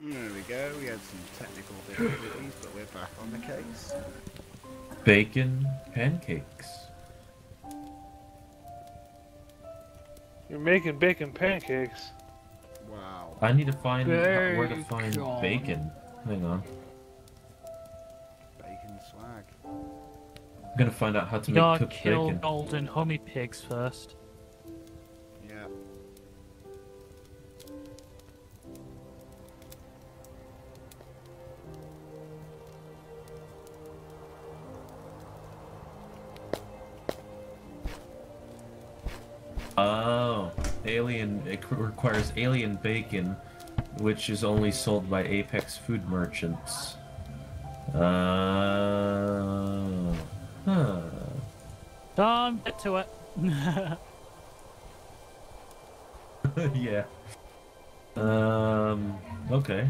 There we go. We had some technical difficulties, but we're back on the case. Bacon pancakes. You're making bacon pancakes. Wow. I need to find where to find Bacon. bacon. Hang on. Bacon swag. I'm gonna find out how to You make gotta cooked kill bacon. golden homie pigs first. requires alien bacon, which is only sold by Apex food merchants. Uh, huh. Don't get to it. yeah. Um. Okay.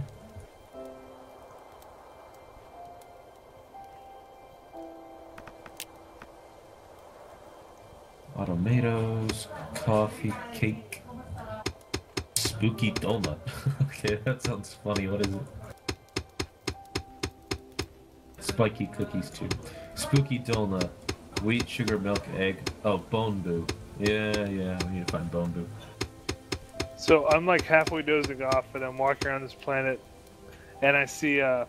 Tomatoes, coffee, cake, spooky donut. okay, that sounds funny. What is it? Spiky cookies too. Spooky donut, wheat, sugar, milk, egg. Oh, Boneboo. Yeah, yeah. We need to find Boneboo. So I'm like halfway dozing off, and I'm walking around this planet, and I see uh,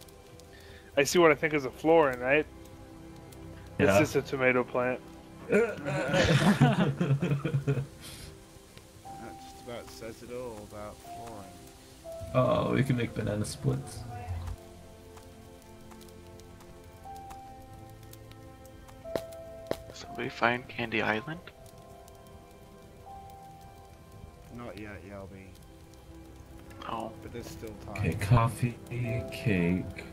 I see what I think is a Floran, right? Yeah. It's just a tomato plant. That just about says it all about flooring. oh, we can make banana splits. Somebody find Candy Island? Not yet, Yelby. Oh, But there's still time. Okay, coffee, cake.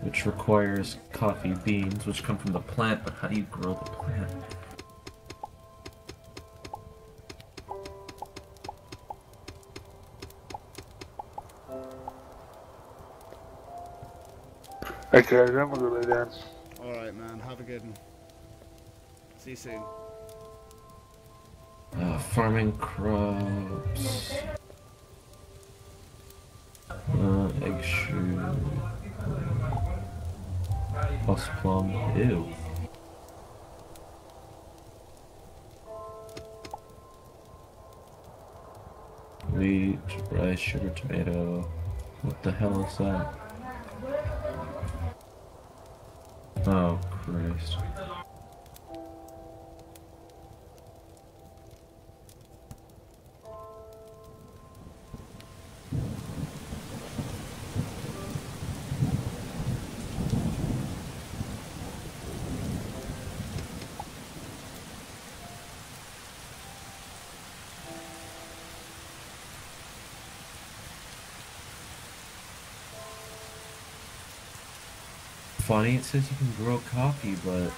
Which requires coffee beans, which come from the plant, but how do you grow the plant? Okay, I'm gonna go lay down. Alright, man. Have a good one. See you soon. Uh, farming crops. Uh, egg shoe. Plus plum. Ew. Wheat, rice, sugar, tomato. What the hell is that? Oh, Christ. Funny, it says you can grow coffee, but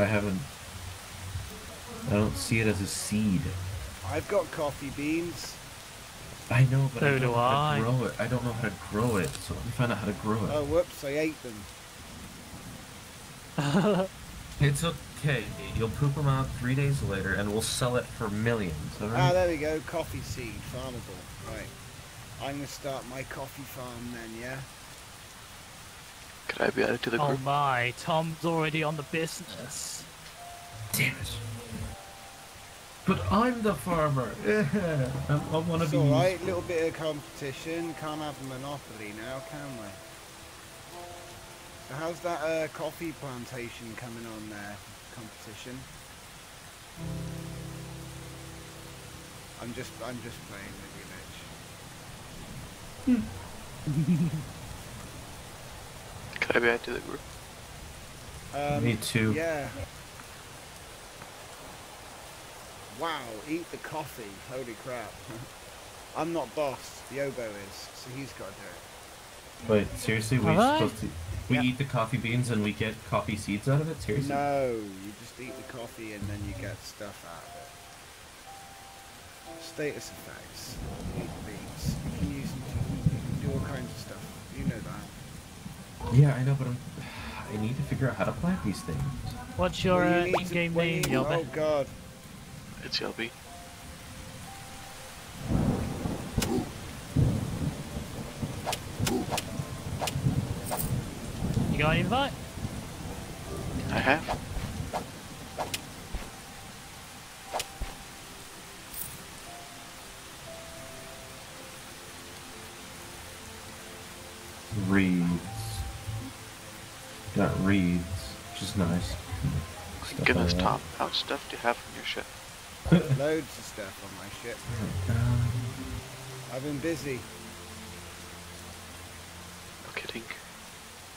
I haven't. I don't see it as a seed. I've got coffee beans. I know, but I don't do know how I. to grow it. I don't know how to grow it, so let me find out how to grow it. Oh, whoops, I ate them. It's okay. You'll poop them out three days later, and we'll sell it for millions. Ah, there we go. Coffee seed, farmable. Right. I'm gonna start my coffee farm then, yeah? Could I be added to the oh my, Tom's already on the business. Damn it! But I'm the farmer. Yeah, I, I want to be. alright, little bit of competition. Can't have a monopoly now, can we? So how's that uh, coffee plantation coming on there? Competition? I'm just, I'm just playing with you, Mitch. Could I be added to the group? Um, Me too. Yeah. Wow, eat the coffee. Holy crap. I'm not boss. the oboe is, so he's got to do it. Wait, seriously? We're Alright. supposed to. We Yep. eat the coffee beans and we get coffee seeds out of it? Seriously? No, you just eat the coffee and then you get stuff out of it. Status effects. Eat the beans. You can use them. You can do all kinds of stuff. You know that. Yeah, I know, but I'm, i need to figure out how to plant these things. What's your uh, in-game name, Yelby? Oh god. It's Yelby. You got an invite? I have. Three. Got reeds, which is nice. Stuff Goodness, like that. Tom, how much stuff do you have on your ship? Loads of stuff on my ship. Um, I've been busy No kidding.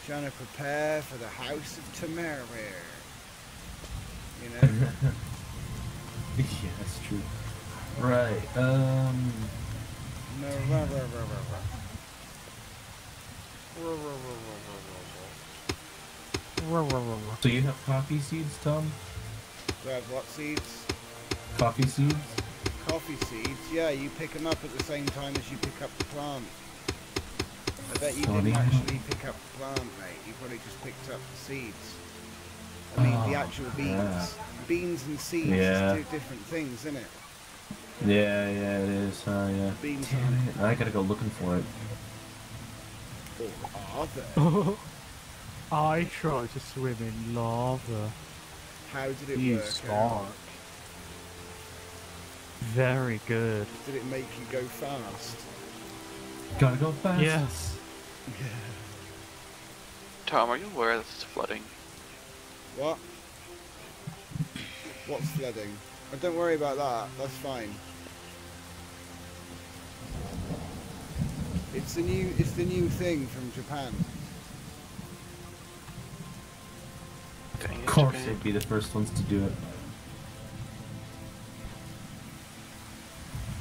trying to prepare for the House of Temerior. You know? yeah, that's true. Right. Um. no, rah, rah, rah, rah, rah. Rah, rah, rah, rah, rah, rah, rah. So you have coffee seeds, Tom? Do I have what seeds? Coffee seeds? Coffee seeds. Yeah, you pick them up at the same time as you pick up the plant. I bet you Funny. didn't actually pick up the plant, mate. You probably just picked up the seeds. I mean, the Oh, actual beans. yeah. Beans and seeds Yeah. is two different things, isn't it? Yeah, yeah, it is. Uh, yeah. Beans Damn it! I gotta go looking for it. Or are they? I try to swim in lava. How did it You work suck. out? Very good. Did it make you go fast? Gotta go fast. Yes. Yeah. Tom, are you aware that it's flooding? What? What's flooding? Oh, don't worry about that. That's fine. It's the new. It's the new thing from Japan. Dang Of course, Japan. they'd be the first ones to do it.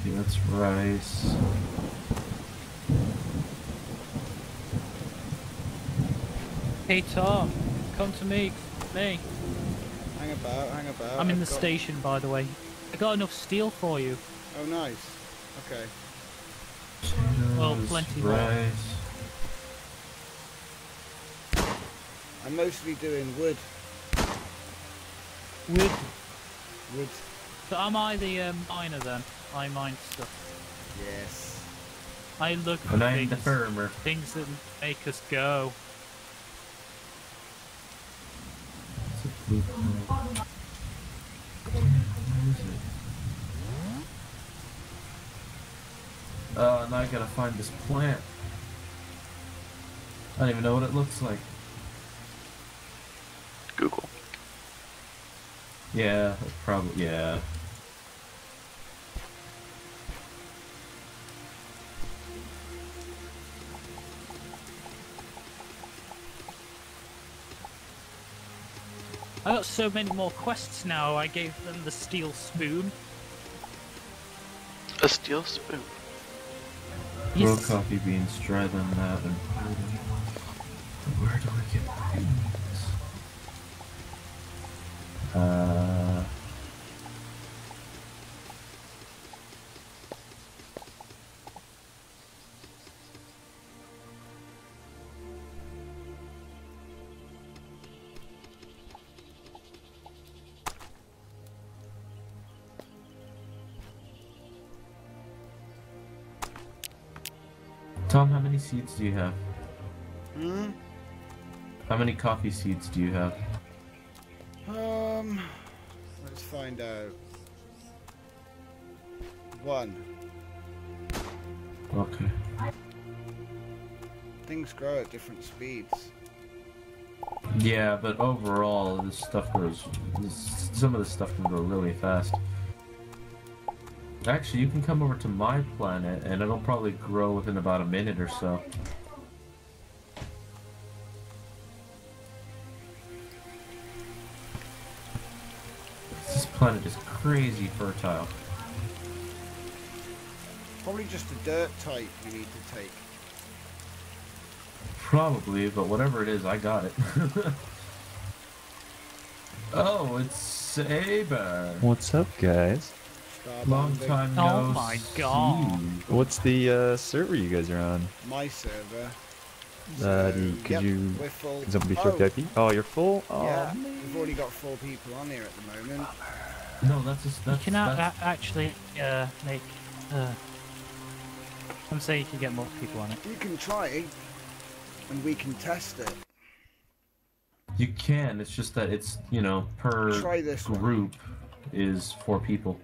Okay, that's rice. Hey Tom, come to me. Me. Hang about. Hang about. I'm in the I've got- station, by the way. I got enough steel for you. Oh, nice. Okay. Well, Potatoes, plenty more. rice. I'm mostly doing wood. Wood. Wood. So am I the um, miner then? I mine stuff. Yes. I look for And I'm the things, farmer. things that make us go. It's a blueprint. Where is it? Uh, now I gotta find this plant. I don't even know what it looks like. Google. Yeah, probably. Yeah. I got so many more quests now. I gave them the steel spoon. A steel spoon. Grow Yes. coffee beans, dry them out, and put. Where do I get beans? Seeds do you have? Hmm. How many coffee seeds do you have? Um. Let's find out. One. Okay. Things grow at different speeds. Yeah, but overall, this stuff grows. This, some of this stuff can grow really fast. Actually, you can come over to my planet, and it'll probably grow within about a minute or so. This planet is crazy fertile. Probably just a dirt type you need to take. Probably, but whatever it is, I got it. oh, it's Saber. What's up, guys? Long Starbanding. time Oh no my God. see. What's the uh, server you guys are on? My server. Uh, So, do you- could yep, you- We're full. Can somebody oh, VIP? Oh, you're full? Oh, yeah, we've already got four people on here at the moment. No, that's just You that's, can a- that's actually uh, make. Uh, I'm saying you can get more people on it. You can try, and we can test it. You can. It's just that it's you know per Try this one. group is four people.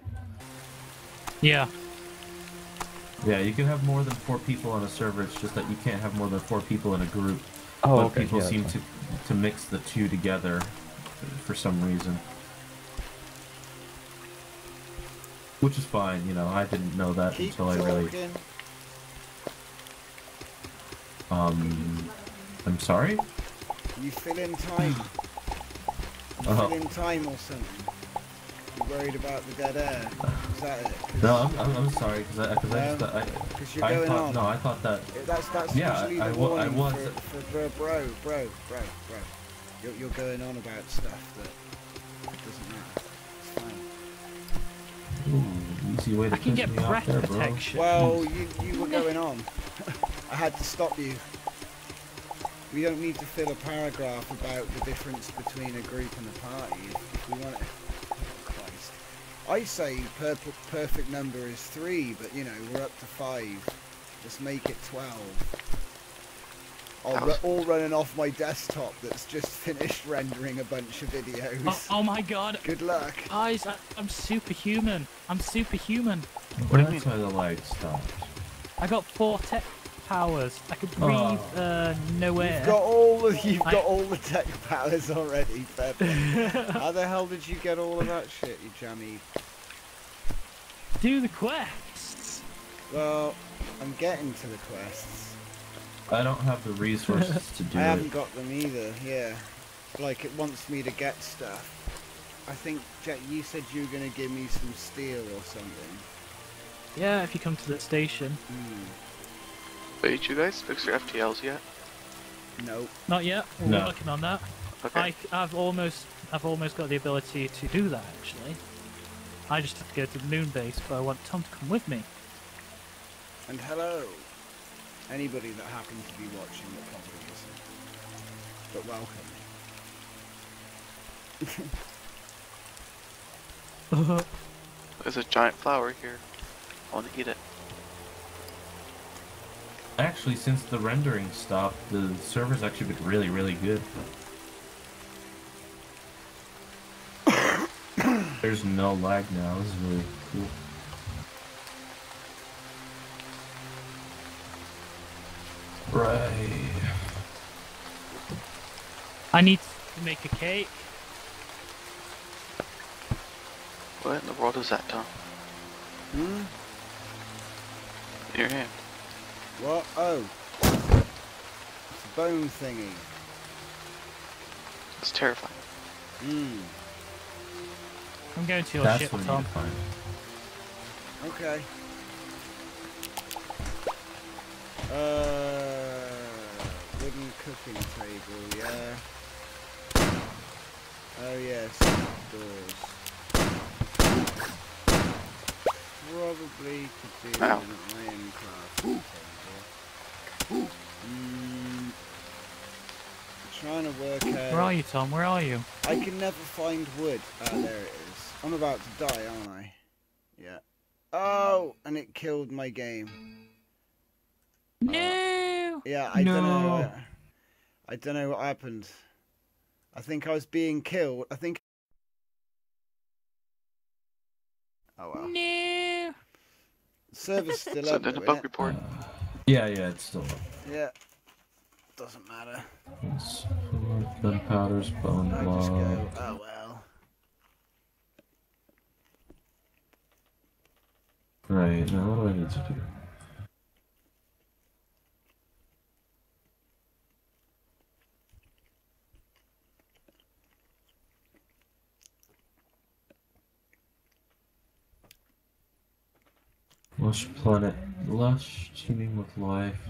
Yeah. Yeah, you can have more than four people on a server. It's just that you can't have more than four people in a group. Oh, but okay. people yeah, seem that's to to mix the two together for some reason. Which is fine, you know. I didn't know that Keep until I really talking. um. I'm sorry. You fill in time. You Uh-huh. fill in time or something. You worried about the dead air? Is that it? No, I'm, I'm, I'm sorry because I, cause I, No, just, I, um, 'cause you're I going thought on. no, I thought that That's that's Yeah, usually the I wa- I warning was- for, for, for bro, bro, bro, bro. You're, you're going on about stuff that doesn't matter. It's fine. ooh, easy way to I can get me breath there, bro. protection. Well, you you were going on. I had to stop you. We don't need to fill a paragraph about the difference between a group and a party. If, if we want it. Oh, Christ. I say per- perfect number is three, but you know we're up to five. Just make it twelve. Oh, I'll was- all running off my desktop that's just finished rendering a bunch of videos. Oh, oh my god. Good luck. Guys, I, I'm superhuman. I'm superhuman. What do you That's why the lag stopped. I got four tech powers. I could breathe Oh. uh, no air. You've got all the you've I- got all the tech powers already. Fair. How the hell did you get all of that shit, you jammy? Do the quests. Well, I'm getting to the quests. I don't have the resources to do I it. haven't got them either. Yeah, like it wants me to get stuff. I think Jack, you said you were gonna give me some steel or something. Yeah, if you come to the station. Hmm. Wait, you guys fix your FTLs yet? No. Not yet. We're No. working on that. Okay. I, I've almost, I've almost got the ability to do that actually. I just have to go to the moon base, but I want Tom to come with me. And hello, anybody that happens to be watching that probably isn't. But welcome. There's a giant flower here. I want to eat it. Actually, since the rendering stopped, the server's actually been really, really good. There's no lag now. This is really cool. Right. I need to make a cake. What in the world is that, Tom? Hmm. In your hand. What? Oh. It's a bone thingy. It's terrifying. Hmm. I'm going to your That's ship, what we Tom. need to find. Okay. Uh, wooden cooking table, yeah. Oh yes, doors. Probably could do Ow. an iron crafting table. Trying to work out. Where are you, Tom? Where are you? I can never find wood. Ah, there it is. I'm about to die, aren't I? Yeah. Oh, and it killed my game. No. Yeah, I don't know. No. uh, I don't know what happened. I think I was being killed. I think. Oh well. No. Service still So up. then a bug report. Yeah, yeah, it's still up. Yeah. Doesn't matter. It's gunpowder's bone I go. Oh well. Right, now what do I need to do? Lush planet. Lush, teeming with life.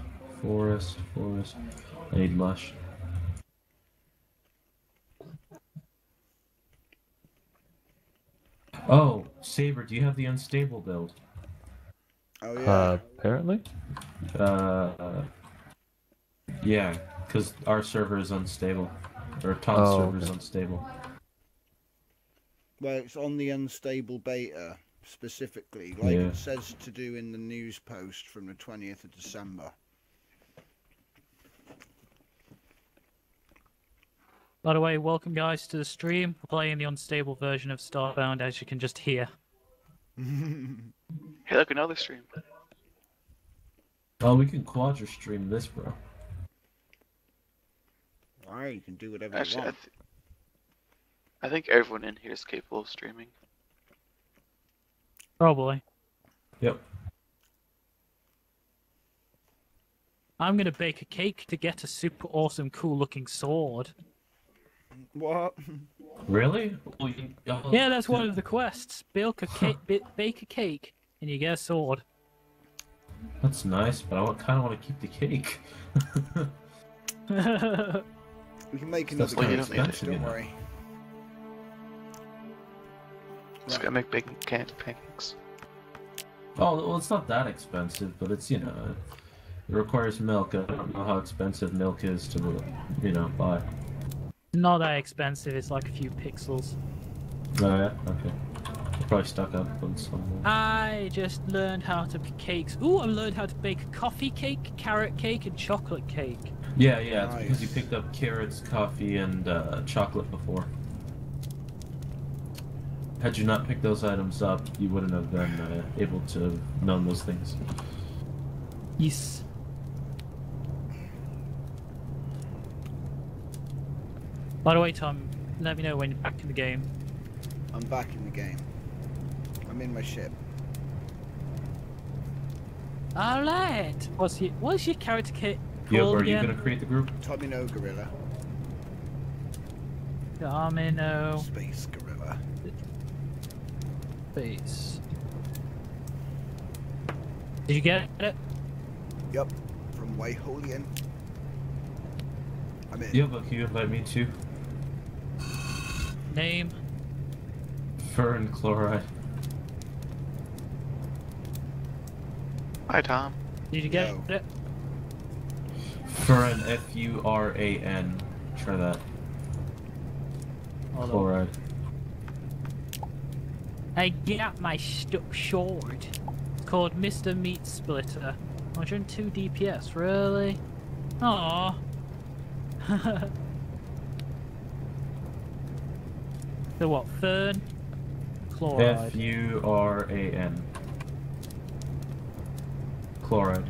Forest, forest. I need lush. Oh, Saber, do you have the unstable build? Oh yeah. Uh, apparently. Uh, yeah, because our server is unstable, or Tom's Oh, server is okay. unstable. Well, it's on the unstable beta specifically, like Yeah. it says to do in the news post from the 20th of December. By the way, welcome guys to the stream. We're playing the unstable version of Starbound, as you can just hear. Hey, look, another stream. Oh, we can quadra stream this, bro. Alright, you can do whatever Actually, you I, want. th- I think everyone in here is capable of streaming. Probably. Yep. I'm gonna bake a cake to get a super awesome, cool looking sword. What? Really? Well, you- oh, Yeah, that's one of the quests. Bake a cake, bake a cake, and you get a sword. That's nice, but I kind of want to keep the cake. We can make That's another why you cake don't need it, you know. worry. Just Right. gotta make bacon canned pancakes. Oh, well, it's not that expensive, but it's, you know, it requires milk. I don't know how expensive milk is to, you know, buy. Not that expensive. It's like a few pixels. Oh, yeah? Okay. You're probably stuck up on some. I just learned how to make cakes. Ooh, I learned how to bake coffee cake, carrot cake, and chocolate cake. Yeah, yeah, it's because you picked up carrots, coffee, and uh, chocolate before. Had you not picked those items up, you wouldn't have been uh, able to have known those things. Yes. By the way, Tom, let me know when you're back in the game. I'm back in the game. I'm in my ship. Alright. What's your What's your character kit Yo, called are you gonna create the group? Tommy No Gorilla. Tommy No... Space Gorilla. Space. Did you get it? Yep. From Wayholian. I'm in. Yeah, but can you invite me too? Name? Fern chloride. Hi, Tom. Did you get No. it? Furan, F U R A N. Try that. Hold on. Chloride. I got my stuck sword. It's called Mr. Meat Splitter. 102 DPS, really? Aww. so what, Fern? Chloride. F U R A N. Chloride.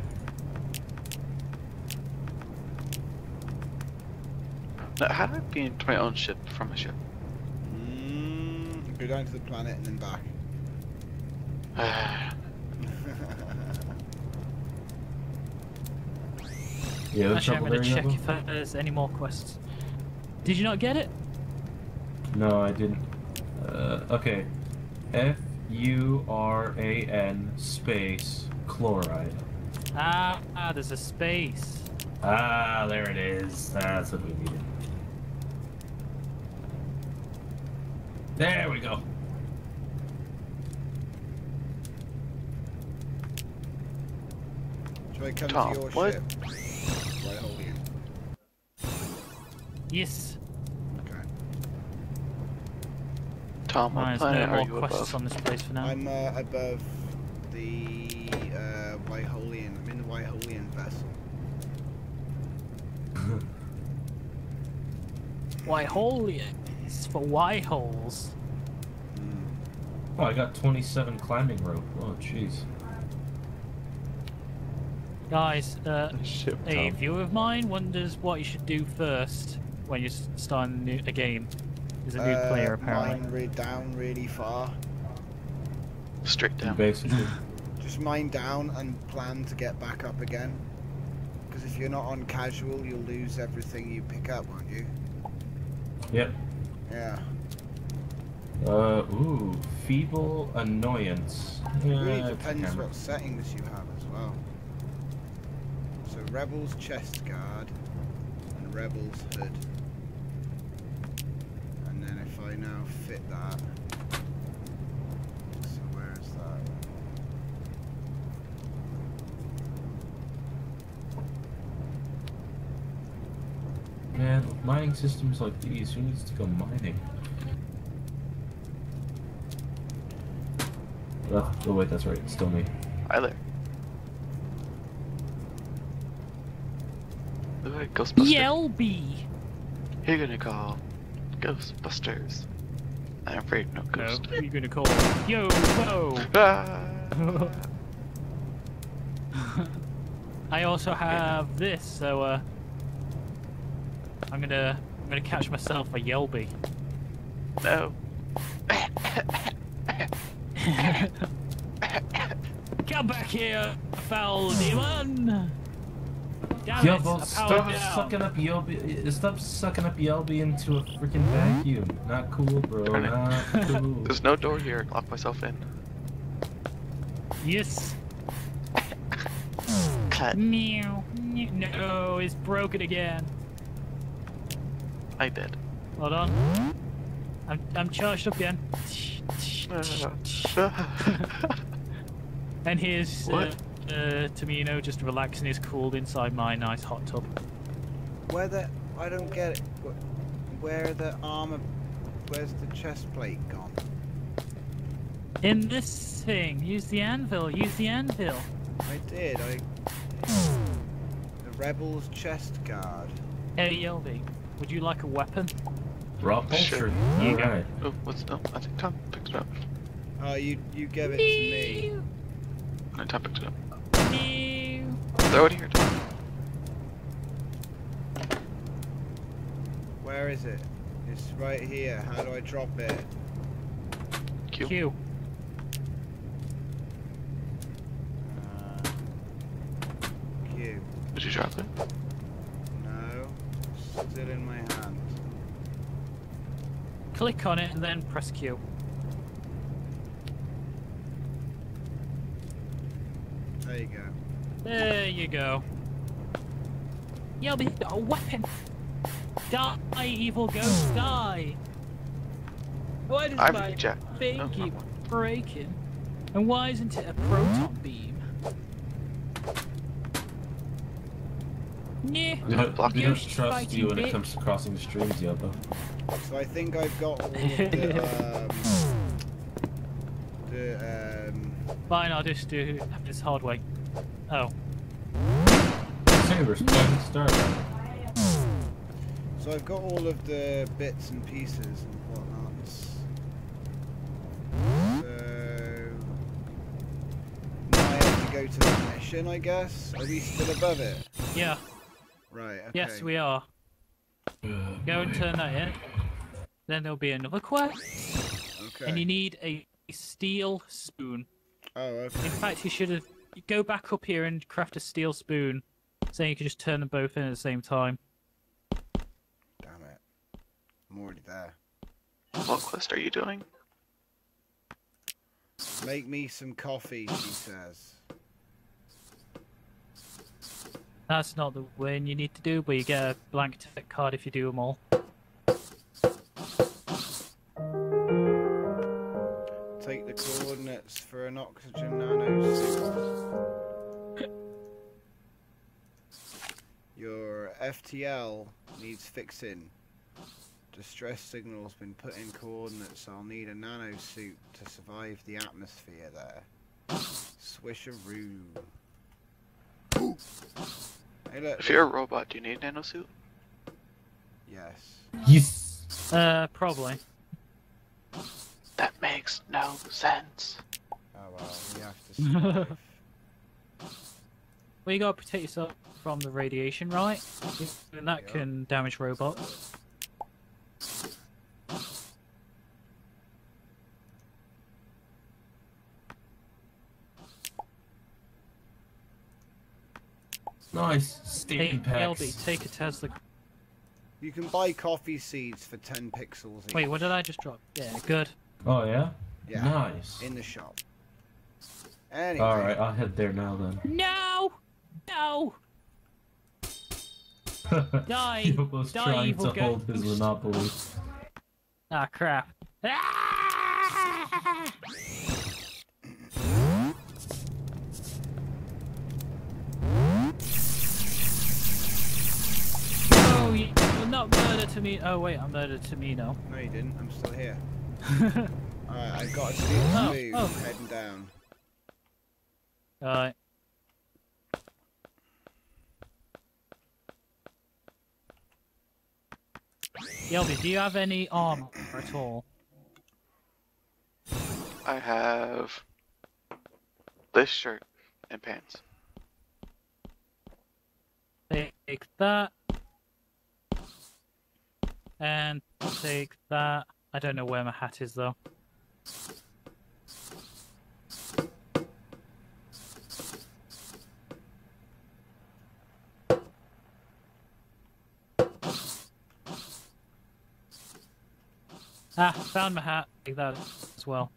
Now, how do I be into my own ship from a ship? Mm, go down to the planet and then back. Yeah, the Actually, I'm gonna check Yobo? if there's any more quests. Did you not get it? No, I didn't. Uh, okay. F U R A N space chloride. Ah, ah, there's a space. Ah, there it is. That's what we needed. There we go. Shall I come Tom, to your what? ship? Wayholian. Yes. Okay. Tom, what Right, planet no are more you quests above? on this place for now. I'm uh, above the uh, Wayholian. I'm in the Wayholian vessel. Why holy It's for Y holes. Mm. Oh, I got 27 climbing rope. Oh, jeez. Guys, uh, Ship, a viewer of mine wonders what you should do first when you're starting a game. Is a new Uh, player apparently. Mine re- down really far. Straight down. Basically. Just mine down and plan to get back up again. Because if you're not on casual, you'll lose everything you pick up, won't you? yep. Yeah. Uh, ooh, feeble annoyance. It really depends what settings you have as well. So Rebels chest guard and Rebels hood. And then if I now fit that. So where is that? Man, mining systems like these, who needs to go mining? Oh, oh wait, that's right, it's still me. Hi there. Look at Ghostbuster. Yelby! Here, gonna call. Ghostbusters. I'm afraid no No, ghost. you're gonna call it Yo Whoa! Ah! I also have this, so uh, I'm gonna I'm gonna catch myself a Yelby. no. Come back here, foul demon! Damn Yo, it, Bo, stop down. sucking up Yelby. Stop sucking up Yelby into a freaking vacuum. Not cool, bro. Not cool. There's no door here. Lock myself in. Yes. Cut. Meow. No, it's broken again. I did. Hold on. I'm I'm charged up again. And here's uh, What? uh, Uh, Tamino just relaxing his cooled inside my nice hot tub. Where the... I don't get it. Wh- Where the armor... Where's the chest plate gone? In this thing, use the anvil, use the anvil. I did, I... The rebel's chest guard. Hey Yelby, would you like a weapon? Raw oh, Sure. poultry. You go. Alright. Oh, what's no? I think Tom picked it up. Oh, you you give it to me. No, Tom picked it up. Meow. Throw it here, Where is it? It's right here. How do I drop it? Q. Q. Uh, Q. Did you drop it? No. Still in my hand. Click on it and then press Q. There you go. There you go. Yelby, a weapon! Die, evil ghost, die! Why does I've my Jack. thing No, keep not breaking? And why isn't it a proton beam? Yeah. We don't, we don't trust fighting you when it comes to crossing the streams, Yobo. So I think I've got all of the um, the um, Fine, I'll just do this hard way. Oh. Sabers, playing start. so I've got all of the bits and pieces and whatnots. So now I have to go to the mission, I guess. Are we still above it? Yeah. Right. Okay. Yes, we are. Go and turn that in. Then there'll be another quest. Okay. And you need a steel spoon. Oh, okay. In fact, you should have go back up here and craft a steel spoon, so you can just turn them both in at the same time. Damn it. I'm already there. What quest are you doing? Make me some coffee, she says. That's not the one you need to do, but you get a blank ticket card if you do them all. Take the coordinates for an oxygen nanosuit. Your FTL needs fixing. Distress signal's been put in coordinates. I'll need a nano suit to survive the atmosphere there. Swisheroo. Hey look. If you're a robot, do you need a nano suit? Yes. Yes! Uh, probably. That makes no sense. Oh well, we have to survive. Well, you gotta protect yourself from the radiation, right? And that Yeah. can damage robots. Nice. Hey, Steam LB, take a Tesla. you can buy coffee seeds for 10 pixels each. Wait, what did I just drop? Yeah, good. Oh, yeah? Yeah. Nice. In the shop. Anyway. Alright, I'll head there now then. No! No! Die! Yobo's Die, trying evil to hold his monopoly. Ah, crap. Ah! Oh, you will not murder to me. Oh, wait, I'm murdered Tamino. No, you didn't. I'm still here. Alright, I've got a steel Oh, spoon oh. heading down. Alright. Yelby, do you have any armor at all? I have this shirt and pants. Take that. And take that. I don't know where my hat is though. Ah, found my hat. Take that as well.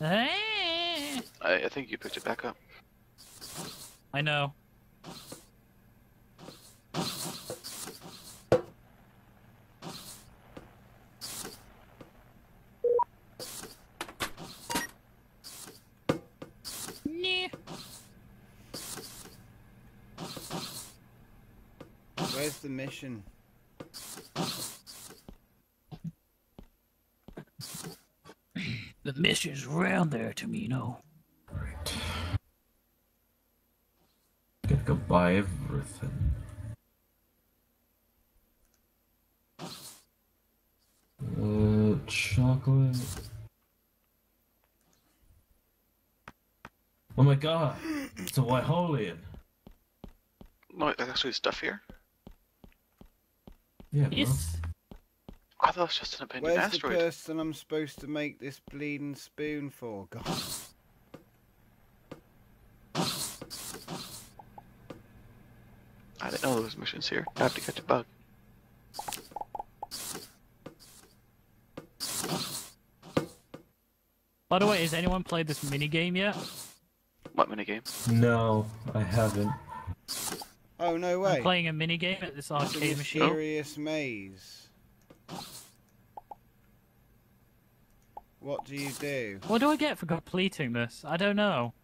I, I think you picked it back up. I know. Nah. Where's the mission? Mission's round there, Tamino. Right. Gotta go buy everything. Uh, chocolate. Oh my god! It's a Whiteholian! No, there's actually stuff here. Yeah, bro. Yes. I thought it was just an abandoned Where's the person I'm supposed to make this bleeding spoon for? God. I didn't know there was missions here. I have to catch a bug. By the way, has anyone played this mini game yet? What minigame? No, I haven't. Oh no way! I'm way! playing a mini game at this The arcade machine. Oh. mysterious maze. What do you do? What do I get for completing this? I don't know.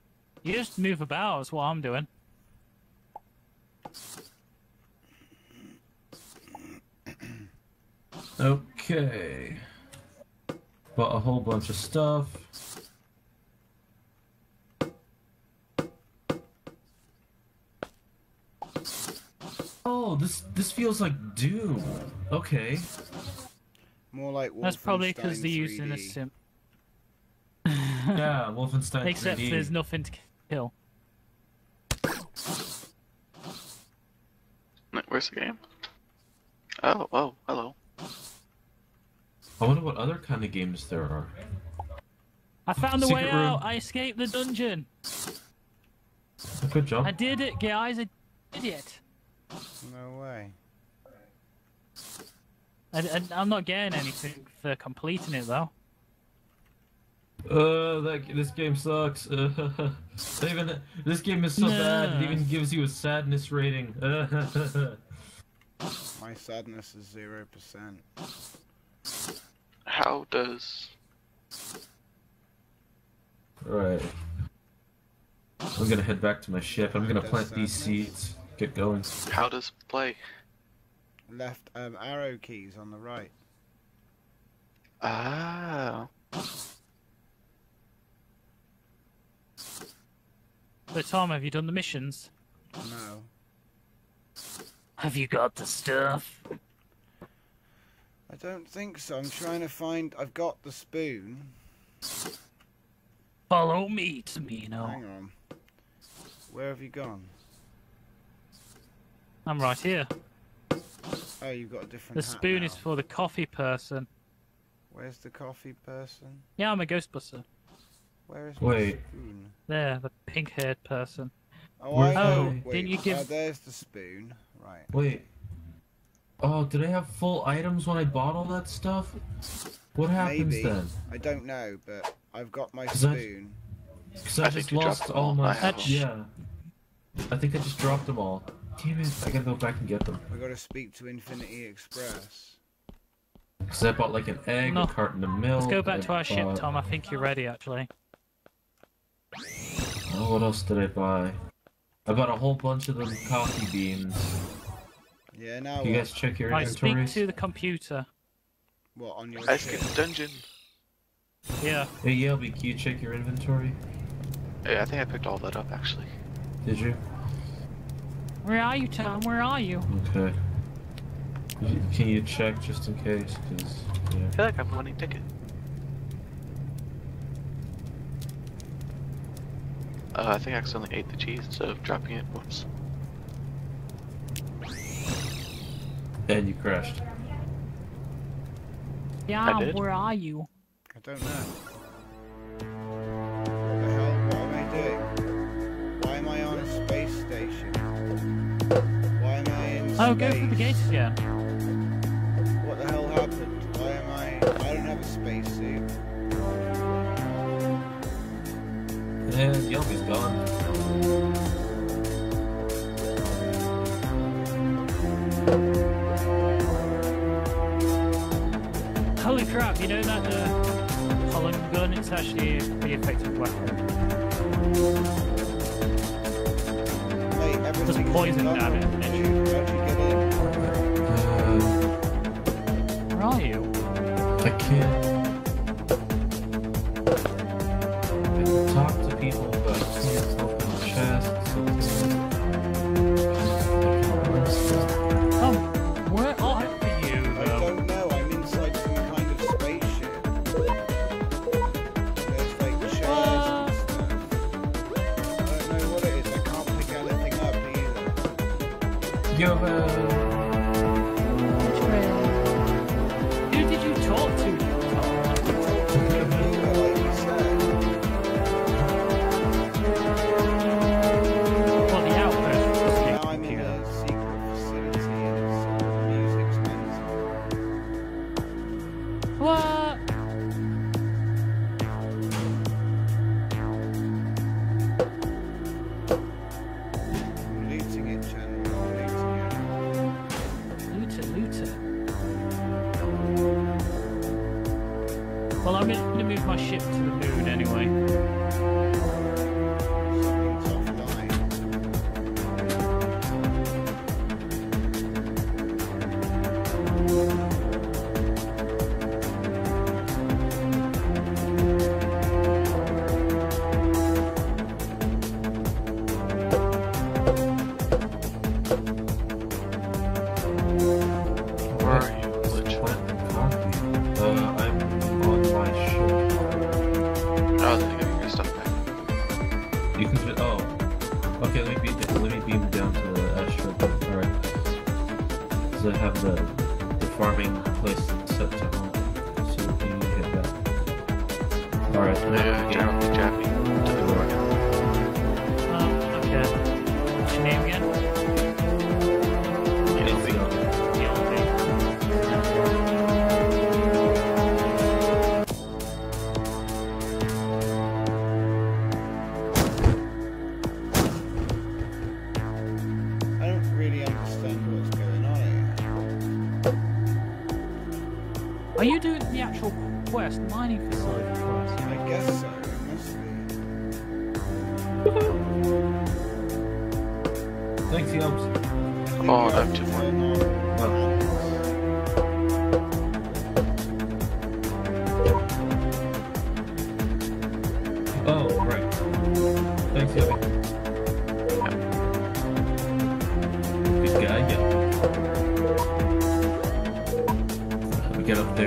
You just move about, is what I'm doing. Okay. Bought a whole bunch of stuff. Oh, this this feels like Doom. Okay. More like That's probably because they're using a 3D. sim. Yeah, Wolfenstein Except 3D. there's nothing to kill. Where's the game? Oh, oh, hello. I wonder what other kind of games there are. I found the way room. out. I escaped the dungeon. Good job. I did it, guys. I did it. No way. I, I, I'm not getting anything for completing it though. Uh, that this game sucks. Uh, even this game is so bad. It even gives you a sadness rating. My sadness is zero percent. How does right. I'm gonna head back to my ship. I'm gonna plant these seeds. Get going. how does play? Left um, arrow keys on the right. Ah, But Tom, have you done the missions? No. Have you got the stuff? I don't think so. I'm trying to find. I've got the spoon. Follow me, Tamino. Hang on. Where have you gone? I'm right here. Oh, you've got a different. The spoon now. is for the coffee person. Where's the coffee person? Yeah, I'm a ghostbuster. Where is Wait. spoon? There, the pink-haired person. Oh, Where's I know. the- Wait, didn't you uh, give- Oh, there's the spoon. Right. Wait. Oh, did I have full items when I bought all that stuff? What happens Maybe. then? I don't know, but I've got my spoon. Because I, I just lost all all. my. I. Yeah. I think I just dropped them all. Damn it! I gotta go back and get them. We got to speak to Infinity Express. Because I bought like an egg, No. a carton of milk. Let's go back to our ship, Tom. I think you're ready, actually. Oh, what else did I buy? I bought a whole bunch of those coffee beans. Yeah, now Can you guys check your right, I speak to the computer. What, on your Escape the dungeon. Yeah. Hey, Yelby, can you check your inventory? Hey, I think I picked all that up, actually. Did you? Where are you, Tom? Where are you? Okay. Can you check just in case? Cause, yeah. I feel like I'm winning tickets. Uh, I think I accidentally ate the cheese instead of dropping it. Whoops. And you crashed. Yeah, where are you? I don't know. What the hell? What am I doing? Why am I on a space station? Why am I in space? Oh, go through the gate again. man. Young is gone. Holy crap, you know that uh, Holland gun, it's actually a pretty effective weapon. Wait, everything Just poison damage. Did you, did you it? Where are you? I can't.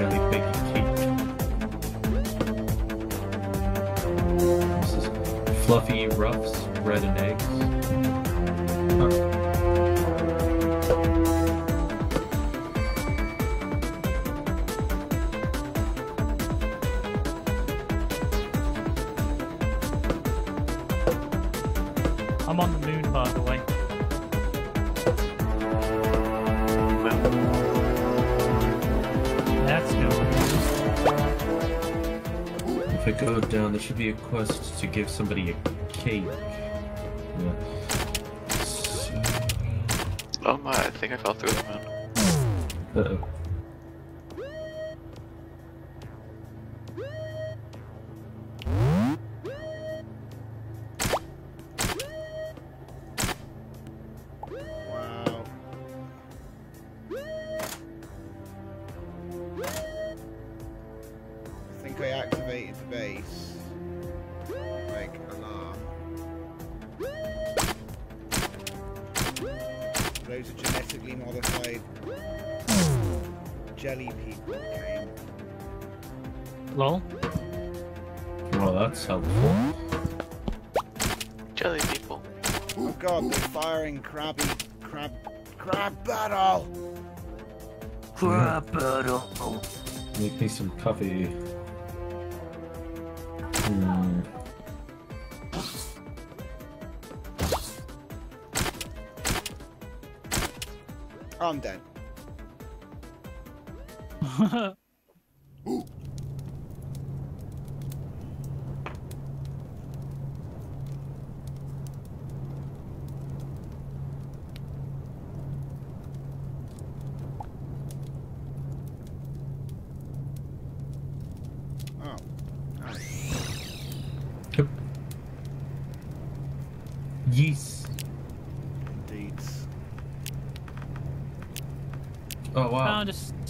baking cake. This is fluffy ruffs, bread and eggs. Huh. be a quest to give somebody a cake. Yeah. So... Oh my, I think I fell through.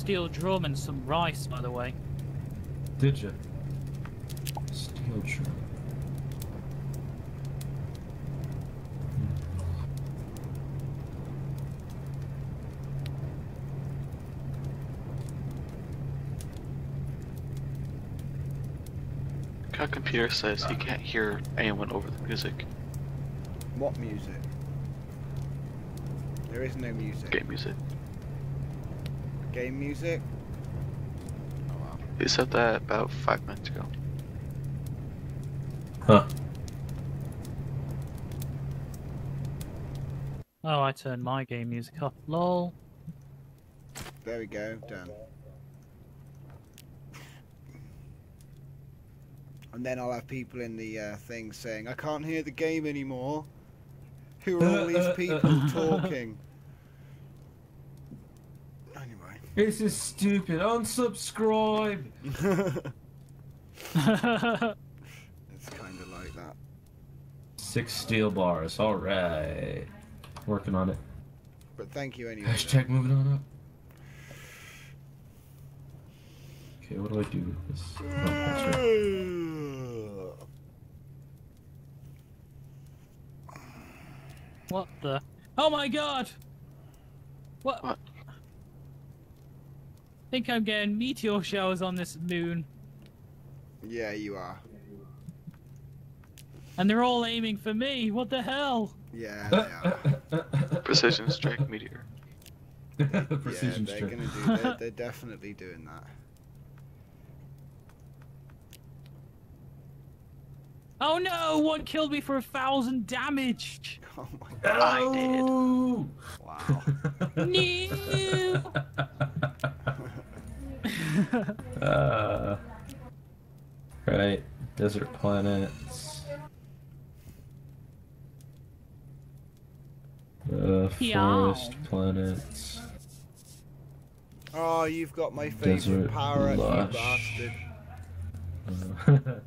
Steel drum and some rice, by the way. Did you? Steel drum. Got computer says he can't hear anyone over the music. What music? There is no music. Game music. Game music? Oh wow. He said that about five minutes ago. Huh. Oh, I turned my game music off. Lol. There we go, done. And then I'll have people in the uh, thing saying, I can't hear the game anymore. Who are all these people talking? Anyway. This is stupid. Unsubscribe. it's kind of like that. Six steel bars. All right. Working on it. But thank you anyway. Hashtag moving on up. Okay, what do I do with this? Oh, what the? Oh my god! What? What? Think I'm getting meteor showers on this moon, yeah, you are. and they're all aiming for me. What the hell? Yeah, they are. Precision strike meteor. Precision yeah, they're strike. gonna do. They're, they're definitely doing that. Oh no! One killed me for a thousand damage. Oh my god! I did. Oh! Wow. No. Uh, right, desert planets. Uh, Yeah. forest planets. Oh, you've got my favorite Desert parrot, lush. you bastard.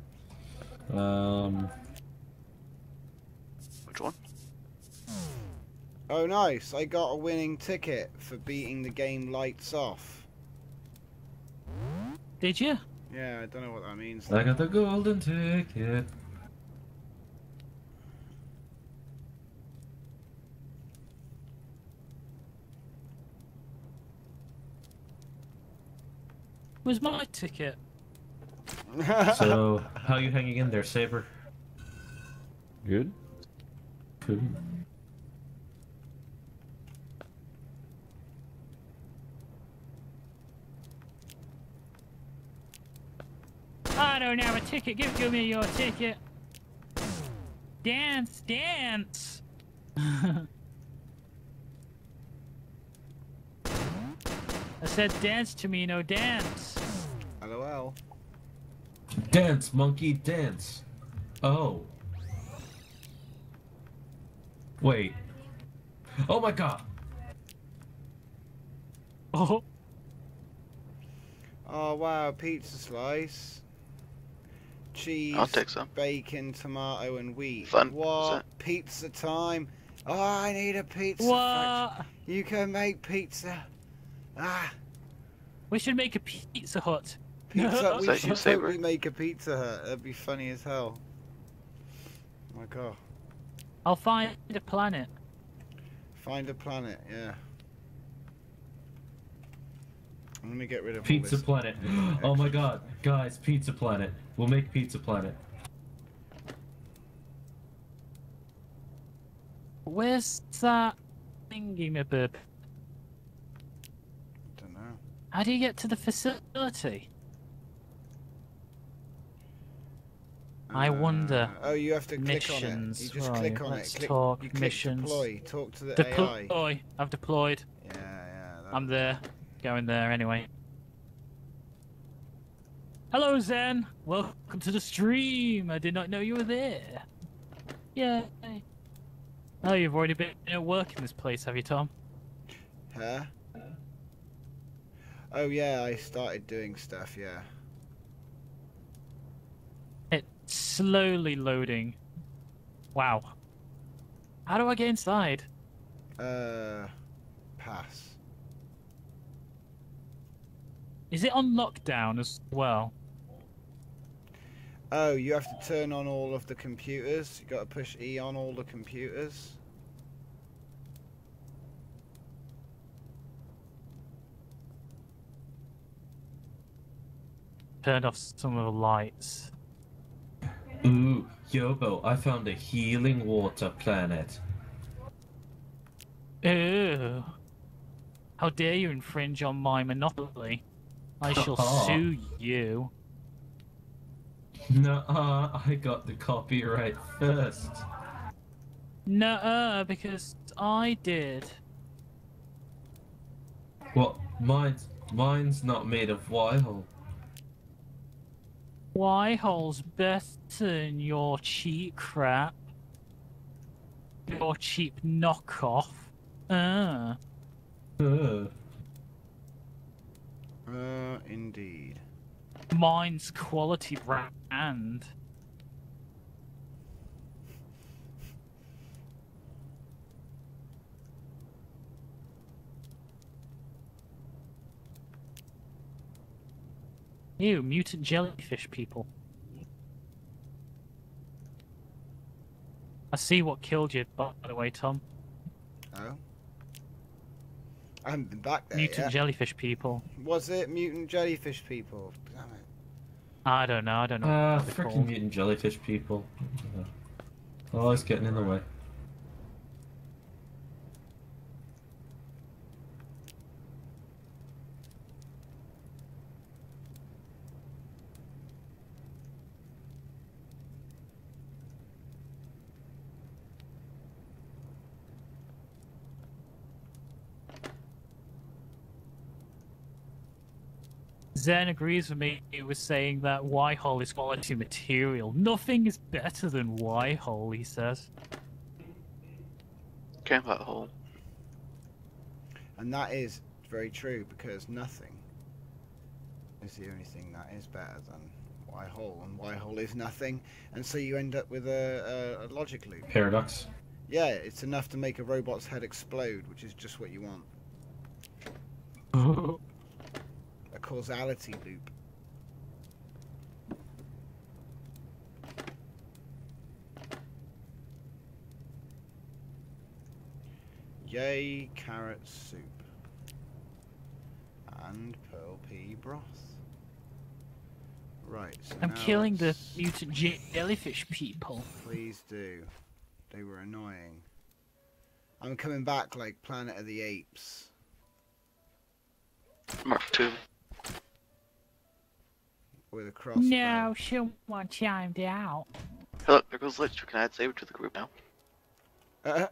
Uh, um, Which one? Oh, nice! I got a winning ticket for beating the game lights off. Did you? Yeah, I don't know what that means. I got the golden ticket. Was my ticket? So, how are you hanging in there, Saber? Good. Cool. I don't have a ticket. Give, give me your ticket. Dance, dance. I said dance to me, no dance. LOL. Dance, monkey, dance. Oh. Wait. Oh my god. Oh, Oh wow, pizza slice. Cheese, I'll take some. bacon, tomato, and wheat. Fun, What? Pizza time. Oh, I need a pizza. factory. what? You can make pizza. Ah, We should make a Pizza Hut. pizza. Is we that should totally make a pizza hut. That'd be funny as hell. Oh my god. I'll find a planet. Find a planet, yeah. Let me get rid of all Pizza this. Planet. Oh my god, guys, Pizza Planet. We'll make Pizza Planet. Where's that thingy, my bib? Don't know. How do you get to the facility? I uh, wonder. Oh, you have to click on it. You Missions, just right, click on let's it. Click, talk you click missions. deploy. Talk to the AI. Deploy. I've deployed. Yeah, yeah. I'm there. Going there anyway. Hello, Zen. Welcome to the stream. I did not know you were there. Yay. Oh, you've already been at work in this place, have you, Tom? Huh? Oh yeah, I started doing stuff. Yeah. It's slowly loading. Wow. How do I get inside? Uh, pass. Is it on lockdown as well? Oh, you have to turn on all of the computers. You got to push E on all the computers. Turned off some of the lights. Ooh, Yobo, I found a healing water planet. Ew. How dare you infringe on my monopoly? I shall sue you. Nuh-uh, I got the copyright first. Nuh-uh, because I did. What? Mine's mine's not made of wire. Why hole's better than your cheap crap? Your cheap knockoff. Uh. Uh, Uh, indeed. Mine's quality brand. Ew, mutant jellyfish people. I see what killed you, by the way, Tom. Oh. I haven't been back there Mutant yet. jellyfish people. Was it mutant jellyfish people? Damn it. I don't know, I don't know. ah, what freaking mutant jellyfish people. Always getting in the way. Zen agrees with me. He was saying that Y-hole is quality material. Nothing is better than Y-hole, he says. Camp out hole. And that is very true because nothing is the only thing that is better than Y hole, and Y hole is nothing, and so you end up with a, a, a logic loop. Paradox. Yeah, it's enough to make a robot's head explode, which is just what you want. A causality loop. Yay, carrot soup. And pearl pea broth. Right, so I'm killing the let's- mutant jellyfish people. Please do. They were annoying. I'm coming back like Planet of the Apes. Mark two. With a crossbow. No, someone chimed out. Hello, look, there goes Lich. We can add Saber to the group now. Uh,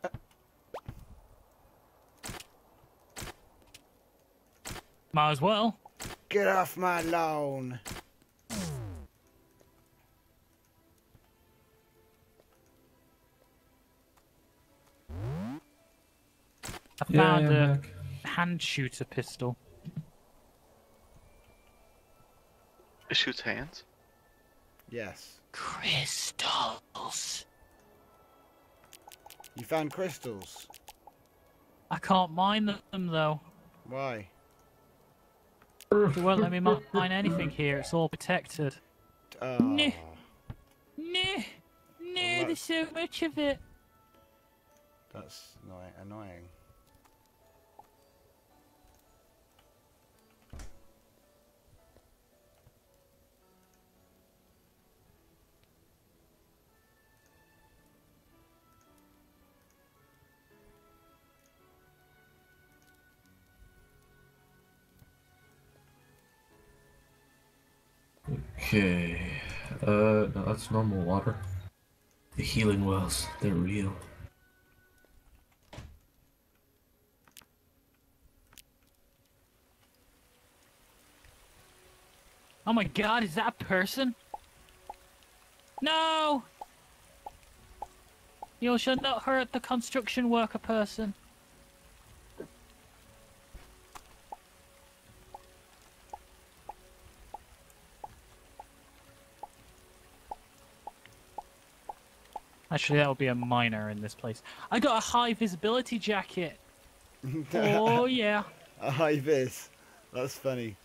Might as well. get off my lawn. I Yeah, found yeah, a back. hand shooter pistol. It shoots hands. Yes. Crystals. You found crystals. I can't mine them though. Why? They won't let me mine anything here. It's all protected. Oh, Nah. No, no, Well, there's so much of it. that's annoying. annoying. Okay. Uh, no, that's normal water. The healing wells, they're real. Oh my god, is that person? No! You shall not hurt the construction worker person. Actually, that'll be a minor in this place. I got a high visibility jacket. Oh yeah. A high vis. That's funny.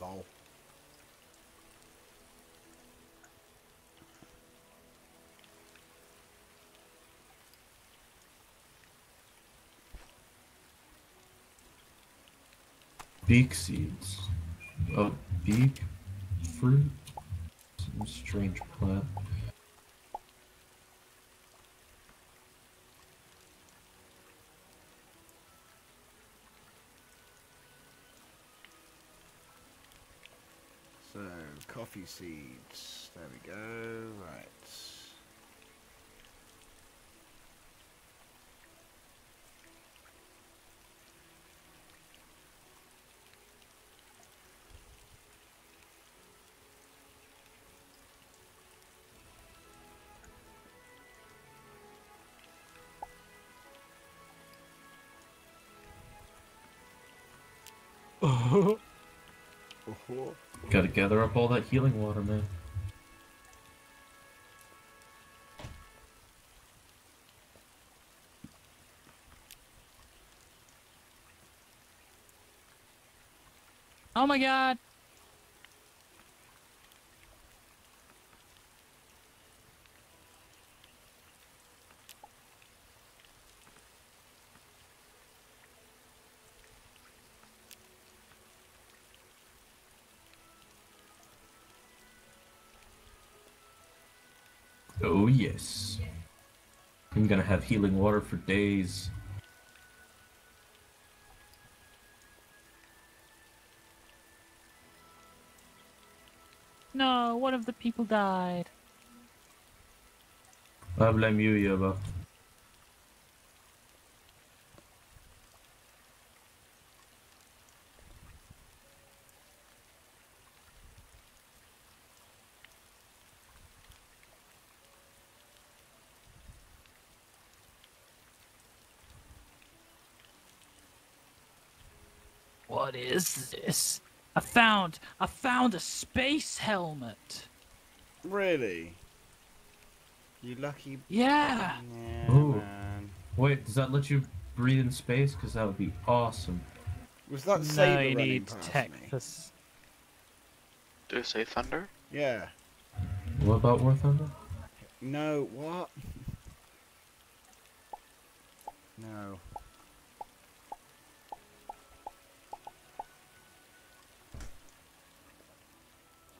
Lol. Beak seeds. Oh, beak fruit? Some strange plant. So, coffee seeds. There we go. Right. Gotta gather up all that healing water, man. Oh my god. Oh, yes. I'm gonna have healing water for days. No, one of the people died. I blame you, Yoba. What is this? I found, I found a space helmet. Really? You lucky. Yeah. Yeah, Ooh. man. Wait, does that let you breathe in space? Because that would be awesome. Was that No, saber you need past tech me? for Do you say thunder? Yeah. What about War Thunder? No. What? no.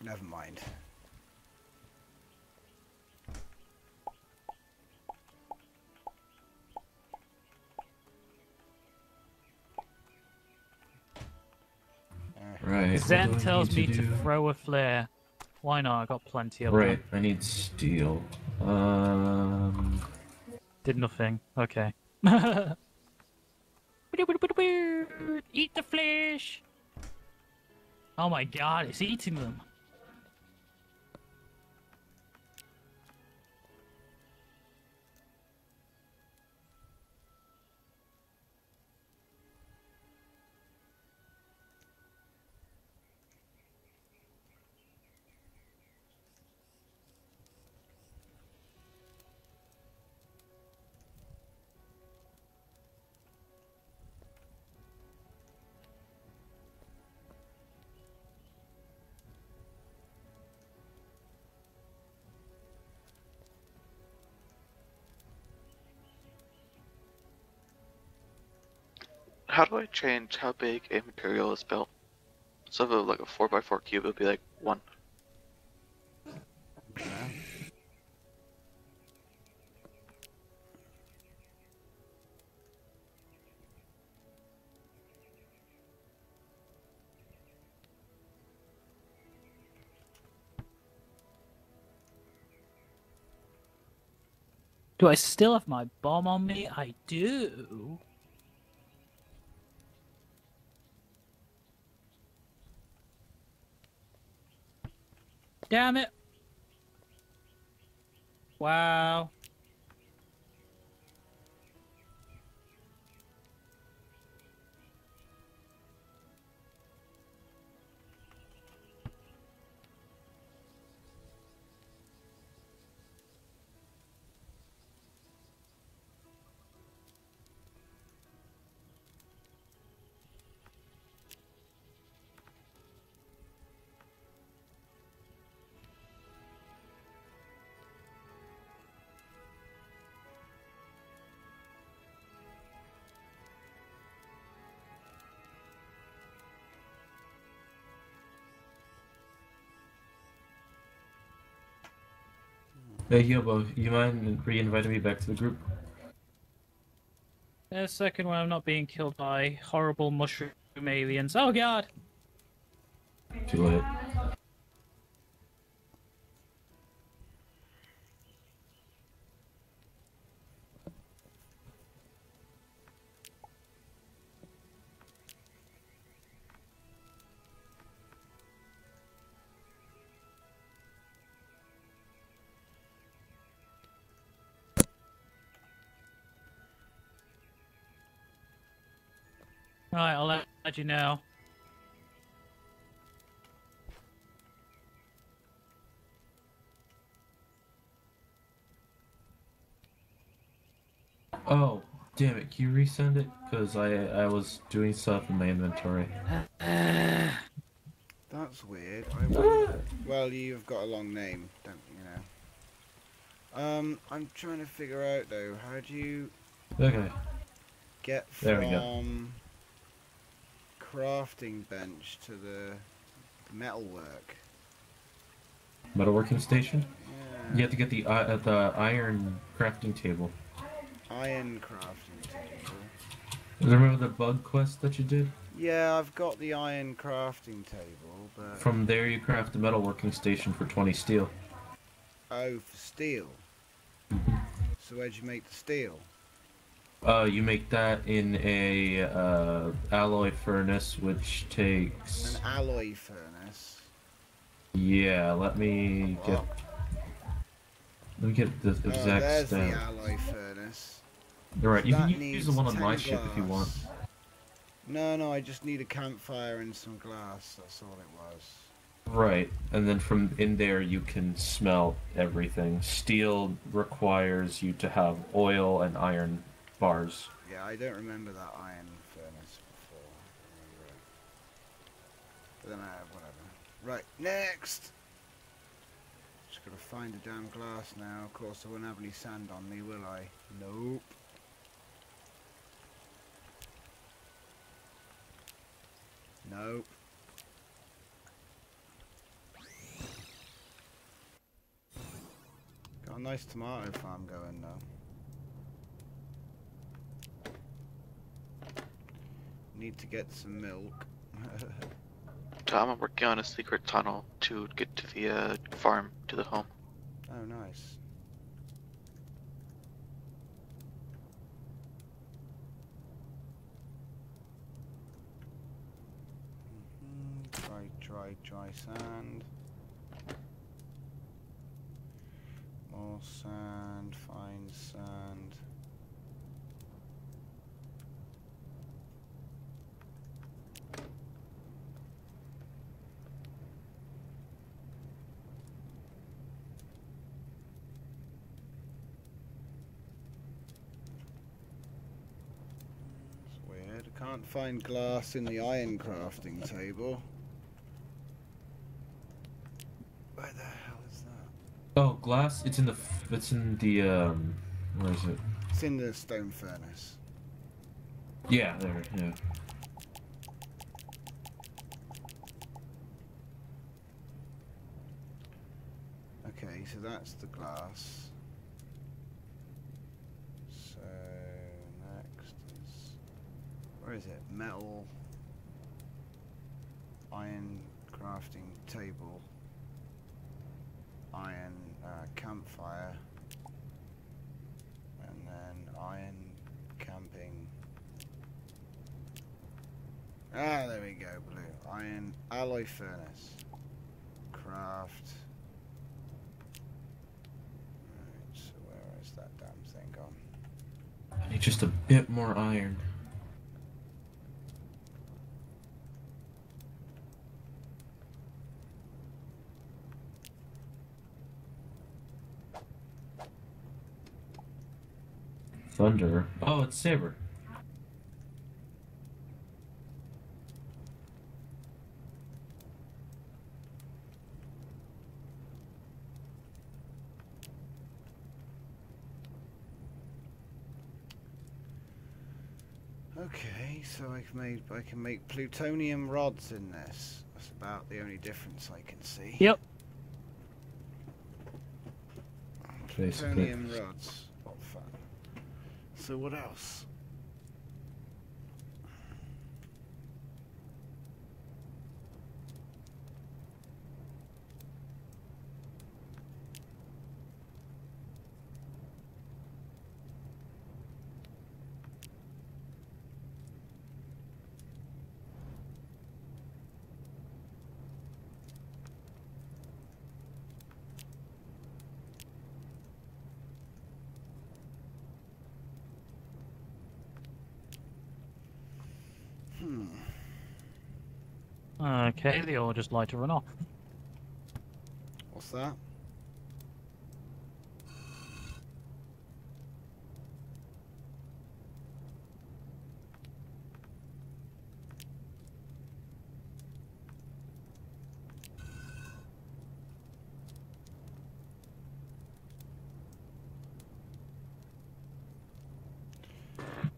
Never mind. Right. what Zen do I tells me need to throw a flare. Why not? I got plenty of Right, them. I need steel. Um, Did nothing. Okay. Eat the flesh. Oh my god, it's eating them. how do I change how big a material is built? So if it was like a 4x4 cube, it would be like 1. Do I still have my bomb on me? I do. Damn it. Wow. Hey, Yobo, you mind re-inviting me back to the group? A second when I'm not being killed by horrible mushroom aliens. Oh god! Too late. Right, I'll let let you know. Oh, damn it! Can you resend it? Cause I I was doing stuff in my inventory. That's weird. I well, you've got a long name, don't you know? Um, I'm trying to figure out though, how do you Okay. get There we go. Crafting bench to the metalwork? Metalworking station. Yeah. You have to get the uh, at the iron crafting table. Iron crafting table. Remember the bug quest that you did? Yeah, I've got the iron crafting table, but From there, you craft the metalworking station for 20 steel. oh, for steel. So where'd you make the steel? Uh, you make that in a uh, alloy furnace, which takes. An alloy furnace. Yeah, let me get. Let me get the Oh, exact there's the alloy furnace. All right, you can use the one on 10 my ship if you want. No, no, I just need a campfire and some glass. That's all it was. Right, and then from in there you can smelt everything. Steel requires you to have oil and iron bars. Yeah, I don't remember that iron furnace before. But then I have whatever. Right, next! Just gotta find a damn glass now. Of course, I won't have any sand on me, will I? Nope. Nope. Got a nice tomato farm going though. Need to get some milk. Tom, I'm working on a secret tunnel to get to the uh, farm, to the home. oh, nice. Dry, dry, dry sand. More sand, fine sand. That's weird. I can't find glass in the iron crafting table. Where the hell is that? Oh, glass. It's in the. f- It's in the. Um. Where is it? It's in the stone furnace. Yeah, there. Yeah. Okay, so that's the glass. is it? Metal iron crafting table, iron uh, campfire, and then iron camping. Ah, there we go, blue. Iron alloy furnace, craft. Right, so where is that damn thing gone? I need just a bit more iron. Thunder. Oh, it's Saber. Okay, so I can make I can make plutonium rods in this. That's about the only difference I can see. Yep. Plutonium rods. So what else? Hmm. They all just like to run off. What's that?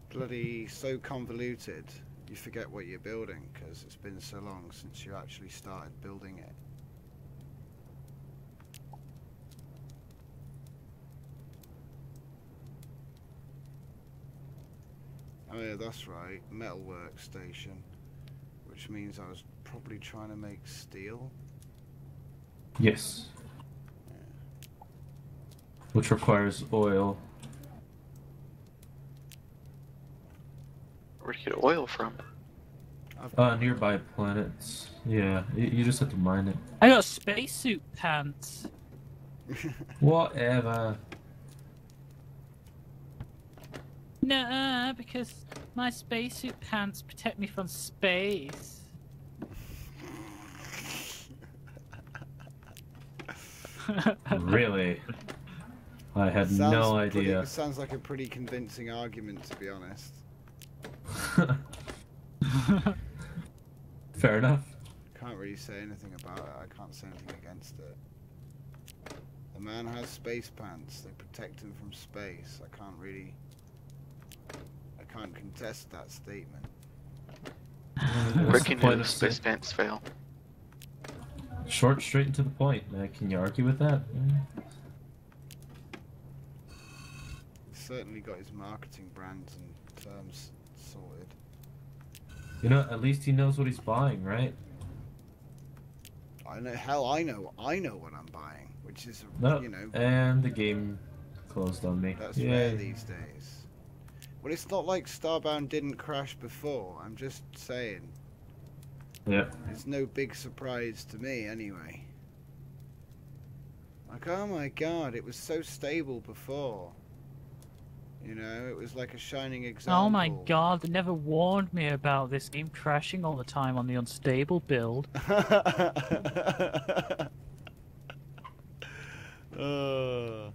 Bloody so convoluted, you forget what you're building because it's been so long since you actually started building it. Oh yeah, that's right. Metal workstation. Which means I was probably trying to make steel. Yes. Which requires oil. Where'd you get oil from? Uh, nearby planets. Yeah, you, you just have to mine it. I got spacesuit pants. Whatever. Nah, because my spacesuit pants protect me from space. Really? I had Sounds no pretty- idea. sounds like a pretty convincing argument, to be honest. Fair enough. Can't really say anything about it. I can't say anything against it. The man has space pants. They protect him from space. I can't really. I can't contest that statement. What's Where the can point space pants fail? Short, straight and to the point. Uh, can you argue with that? He's certainly got his marketing brands and terms sorted. You know, at least he knows what he's buying, right? I know. Hell, I know. I know what I'm buying, which is, No. you know, And the game closed on me. That's Yay. rare these days. Well, it's not like Starbound didn't crash before. I'm just saying. Yeah. It's no big surprise to me, anyway. Like, oh my god, it was so stable before. You know, it was like a shining example. Oh my god, they never warned me about this game crashing all the time on the unstable build. uh,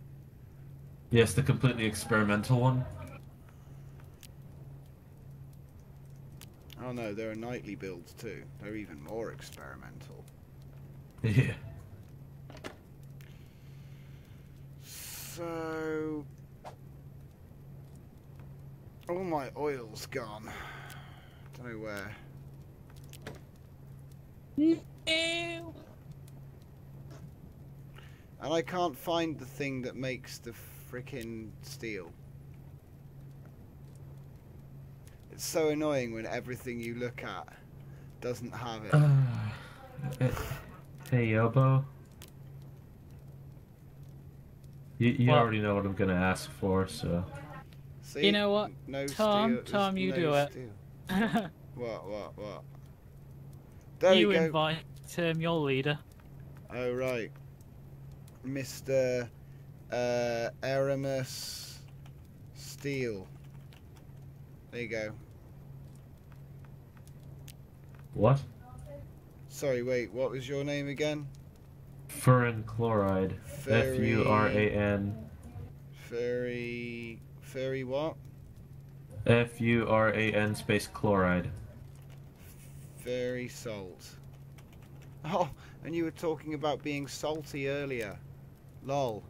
Yes, the completely experimental one. oh no, there are nightly builds too. They're even more experimental. Yeah. So, all my oil's gone. Don't know where. Ew. And I can't find the thing that makes the frickin' steel. It's so annoying when everything you look at doesn't have it. Uh, hey, Yobo. You, you What? already know what I'm gonna ask for, so. See? You know what? No Tom, steel. Tom, you no do it. What, what, what? There you we go. invite um, your leader. Oh right, Mr. Uh, Aramis Steele. There you go. What? Sorry, wait. What was your name again? Furan chloride. F U R A N. Fairy. Fairy what? F U R A N space chloride. Fairy salt. Oh, and you were talking about being salty earlier. Lol.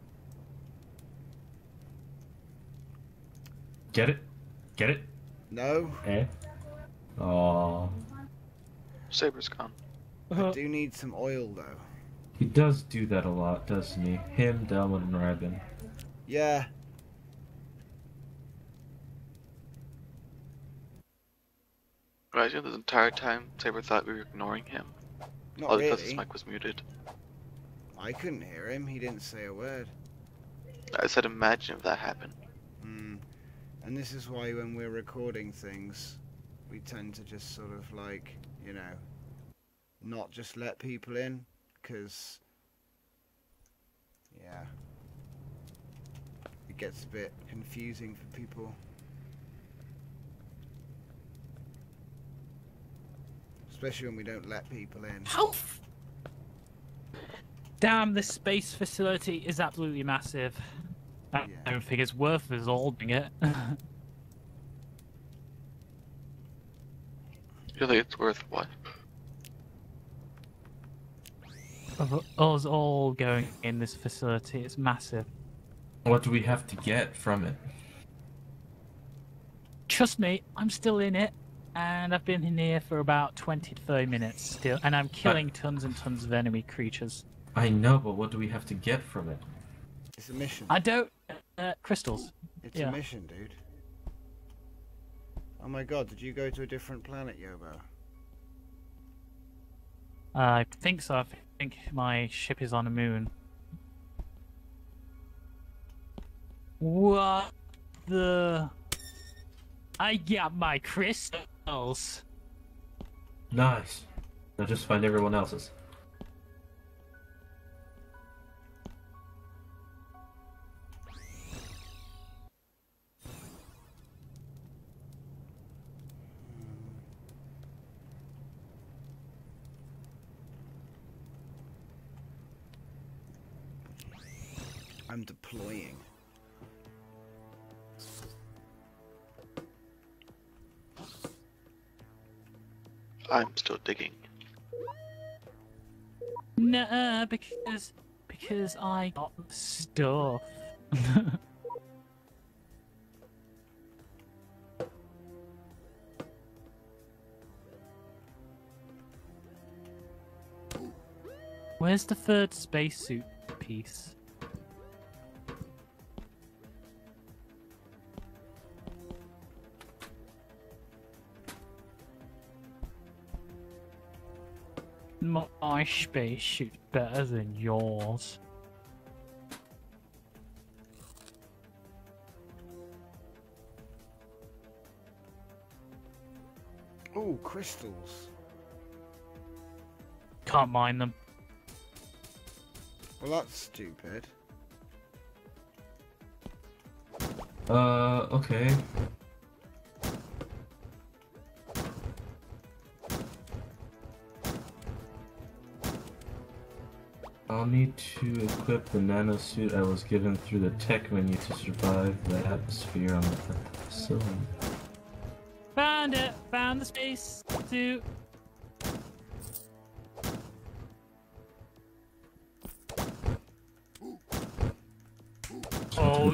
Get it? Get it? No, Eh? Aww. Saber's gone. I do need some oil though. He does do that a lot, doesn't he? Him, Delman, and Rabin. Yeah. Right, this entire time, Saber thought we were ignoring him. Not All because his mic was muted. I couldn't hear him. He didn't say a word. I said, imagine if that happened. Hmm. And this is why when we're recording things, we tend to just sort of like, you know, not just let people in, because, yeah, it gets a bit confusing for people. Especially when we don't let people in. How? Damn, this space facility is absolutely massive. I Yeah. don't think it's worth resolving it. You think it's worth what? of us all going in this facility, it's massive. What do we have to get from it? Trust me, I'm still in it, and I've been in here for about 20 to 30 minutes still, and I'm killing tons and tons of enemy creatures. I know, but what do we have to get from it? It's a mission. I don't. Uh, crystals. It's yeah. a mission, dude. Oh my god, did you go to a different planet, Yobo? I think so. I think my ship is on a moon. What the? I got my crystals. Nice. Now just find everyone else's. I'm deploying. I'm still digging. Nah, because because I got stuff. Where's the third spacesuit piece? My spacesuit's better than yours. Oh, crystals. Can't mine them. Well, that's stupid. Uh, okay. I'll need to equip the nanosuit I was given through the tech menu to survive the atmosphere on the facility. Found it! Found the space suit. Oh Go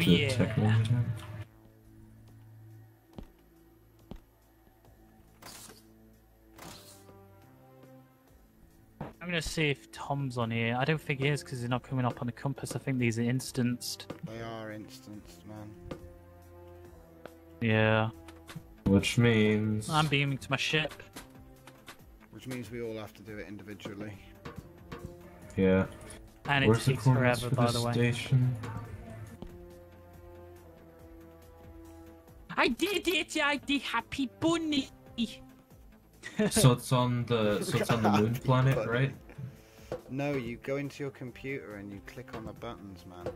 to the tech yeah. menu tab. I'm gonna see if Tom's on here. I don't think he is because he's not coming up on the compass. I think these are instanced. They are instanced, man. Yeah. Which means I'm beaming to my ship. Which means we all have to do it individually. yeah. And it Where's the takes coordinates forever, for by the the way. station? I did it! I did Happy Bunny! So it's on the so it's on the moon planet, right? No, you go into your computer and you click on the buttons, man.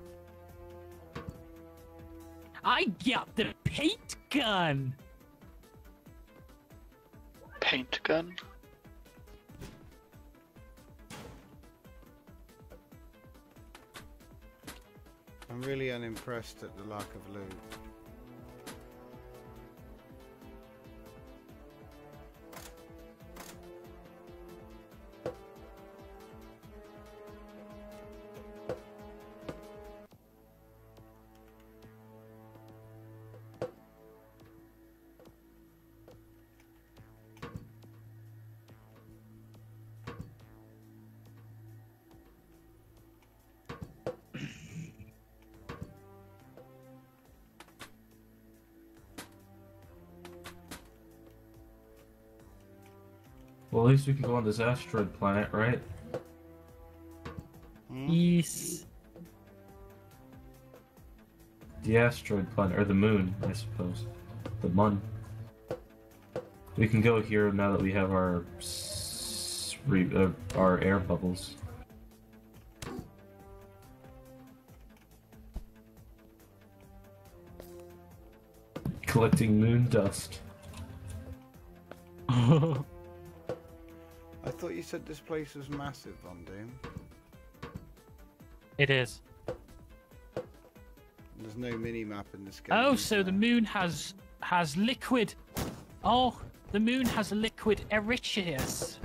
I got the paint gun. Paint gun? I'm really unimpressed at the lack of loot. Least we can go on this asteroid planet, right? Hmm? Yes. The asteroid planet, or the moon, I suppose. The moon. We can go here now that we have our uh, our air bubbles. Collecting moon dust. I thought you said this place was massive, Von Doom. it is. There's no mini map in this game. Oh, is so the moon has has liquid. Oh, the moon has a liquid Erchius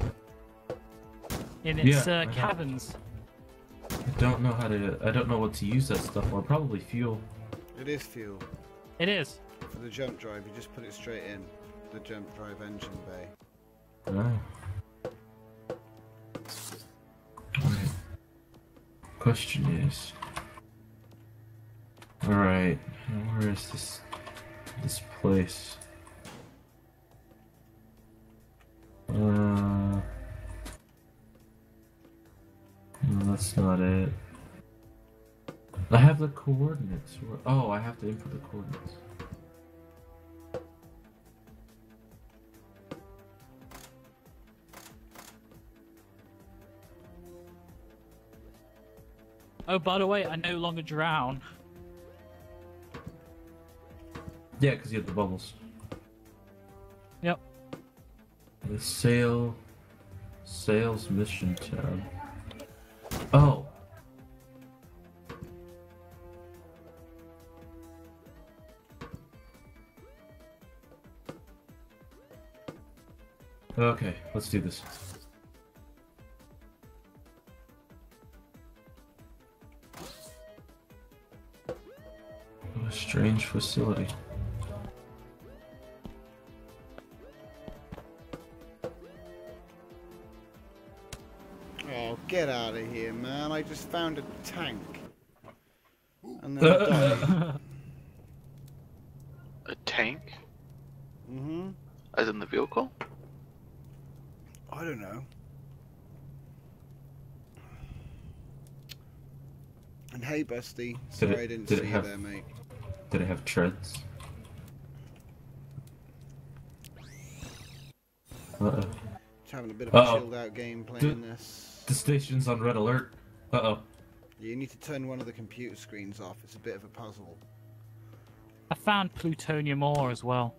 in its Yeah, I uh, know. caverns. I don't know how to. I don't know what to use that stuff for. Probably fuel. It is fuel. It is. For the jump drive, you just put it straight in the jump drive engine bay. Oh. Question is. Alright, where is this this place? Uh no, that's not it. I have the coordinates. Oh, I have to input the coordinates. Oh, by the way, I no longer drown. Yeah, because you have the bubbles. Yep. The sail, sales mission tab. Oh. Okay, let's do this. Strange facility. Oh, get out of here, man. I just found a tank. And then I died. A tank? hmm As in the vehicle? I don't know. And hey, Busty. Sorry it- I didn't did it see have- you there, mate. Did it have treads? Uh-oh. Having a bit of a Uh-oh. chilled out game playing this. The station's on red alert. Uh-oh. You need to turn one of the computer screens off. It's a bit of a puzzle. I found plutonium ore as well.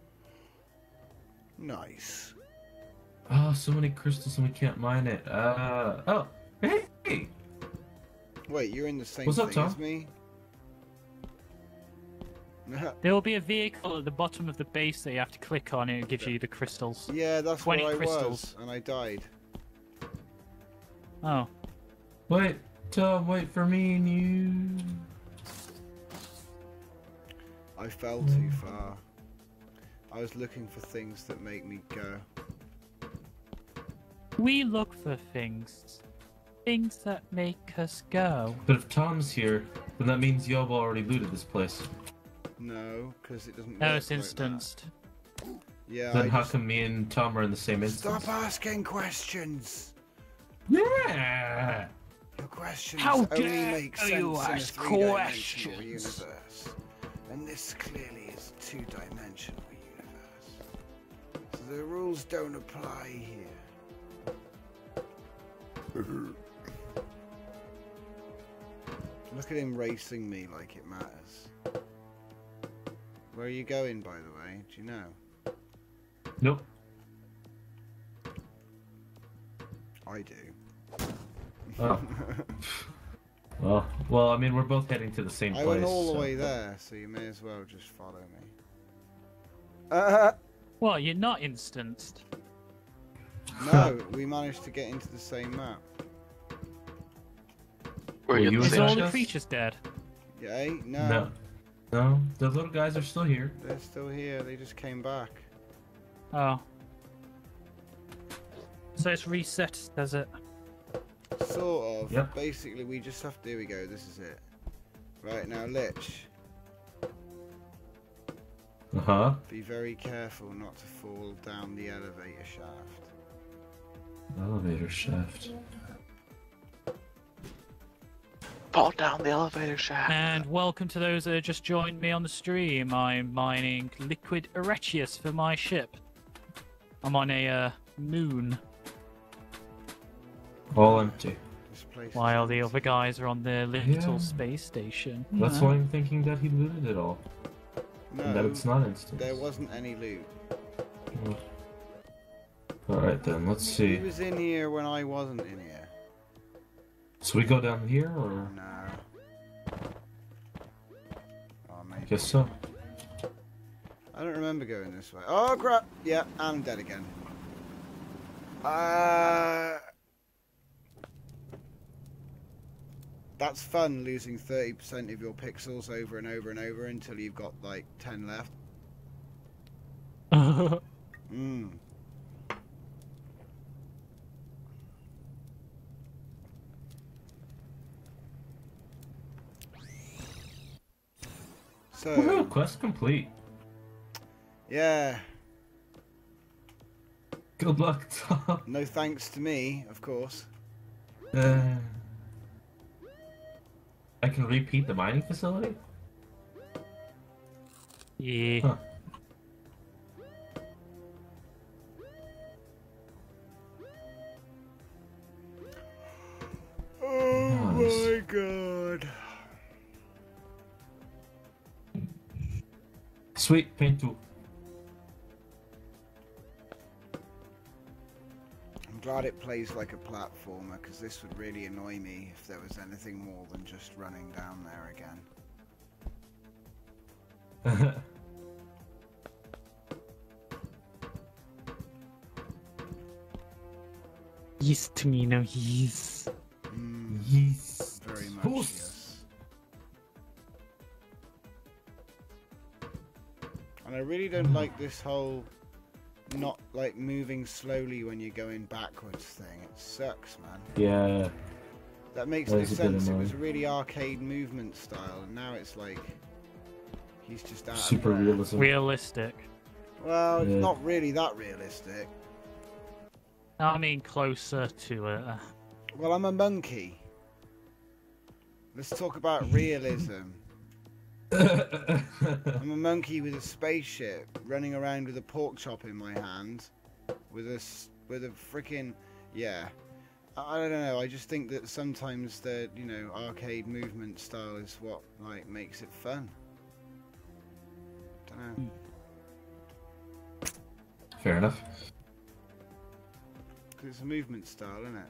Nice. Oh, so many crystals and we can't mine it. Uh, oh, hey! Wait, you're in the same What's up, thing as me? There will be a vehicle at the bottom of the base that you have to click on and it gives you the crystals. yeah, that's 20 where I crystals. was, and I died. Oh. Wait, Tom, wait for me and you. I fell too far. I was looking for things that make me go. We look for things. Things that make us go. But if Tom's here, then that means Yob already looted this place. No, because it doesn't. No, work it's instanced. that. Yeah. then I how just- come me and Tom are in the same instance? Stop asking questions. Yeah! Your questions How only dare make sense you in a ask three-dimensional universe, and this clearly is a two-dimensional universe. So the rules don't apply here. Look at him racing me like it matters. Where are you going, by the way? Do you know? Nope. I do. Oh. Well, well, I mean, we're both heading to the same I place. went all the so- way there, so you may as well just follow me. Uh, Well, you're not instanced. no, we managed to get into the same map. Were you in Is Is all the creatures dead? Yay? No, No. No, the little guys are still here. they're still here. They just came back. Oh. So it's reset, does it? Sort of. Yep. Basically, we just have to. Here we go. This is it. Right now, Lich, Uh huh. be very careful not to fall down the elevator shaft. Elevator shaft. Fall down the elevator shaft. And welcome to those that have just joined me on the stream. I'm mining liquid Erchius for my ship. I'm on a uh, moon All empty. This place. is while the other guys are on their little Yeah. space station. That's Yeah. why I'm thinking that he looted it all. And that it's not instant. there wasn't any loot. Alright then, let's see. He see. was in here when I wasn't in here. So we go down here, or? No. Oh, maybe. Guess so. I don't remember going this way. Oh crap! Yeah, I'm dead again. Uh, that's fun losing 30% of your pixels over and over and over until you've got like 10 left. Mm. So, Woohoo, quest complete. yeah, Good luck, Tom. no thanks to me, of course. Uh, I can repeat the mining facility? yeah. Huh. Sweet, paint two. I'm glad it plays like a platformer because this would really annoy me if there was anything more than just running down there again. Yes to me, no yes. Mm, yes. very much Horse. And I really don't like this whole not like moving slowly when you're going backwards thing. It sucks, man. Yeah. That makes That no is a bit sense. It was a really arcade movement style, and now it's like he's just out. of Super breath. realism. Realistic. Well, it's not really that realistic. I mean, closer to it. Well, I'm a monkey. Let's talk about realism. I'm a monkey with a spaceship running around with a pork chop in my hand, with a with a freaking yeah. I I don't know. I just think that sometimes the you know arcade movement style is what like makes it fun. Don't know. Hmm. Fair enough. 'Cause it's a movement style, isn't it?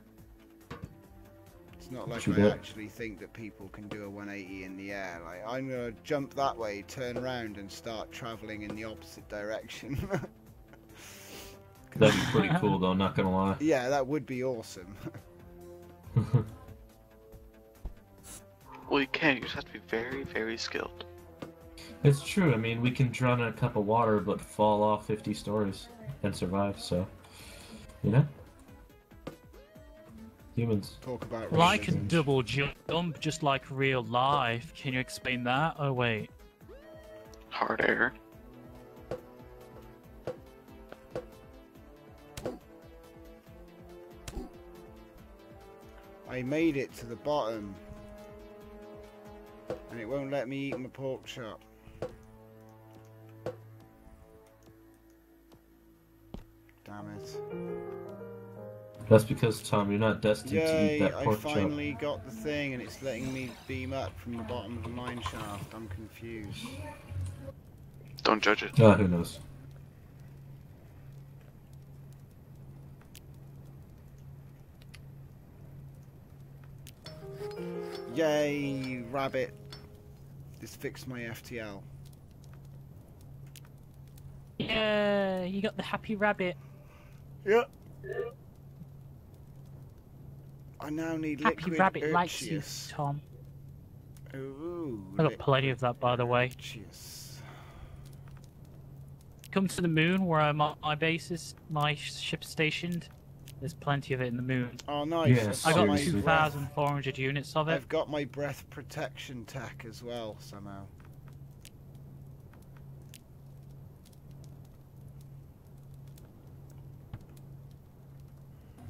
It's not like I that. actually think that people can do a 180 in the air. Like I'm gonna jump that way, turn around, and start traveling in the opposite direction. That'd be pretty cool, though. Not gonna lie. yeah, that would be awesome. Well, you can. You just have to be very, very skilled. it's true. I mean, we can drown in a cup of water, but fall off 50 stories and survive. So, you know, humans. Talk about Like a realism. double jump, just like real life. Can you explain that? Oh, wait. Hard air. I made it to the bottom, and it won't let me eat my pork chop. damn it. That's because Tom, you're not destined to eat Yay, that I pork chop. I finally got the thing and it's letting me beam up from the bottom of the mine shaft. I'm confused. Don't judge it. Ah, who knows? Yay, rabbit. This fixed my FTL. Yeah, you got the happy rabbit. Yep. I now need Happy liquid rabbit likes you, Tom. Ooh, I got plenty of that, by the way. Erchius. Come to the moon where I'm, my base is, my ship's stationed. There's plenty of it in the moon. Oh, nice. Yes, I got my 2,400 units of it. I've got my breath protection tech as well, somehow.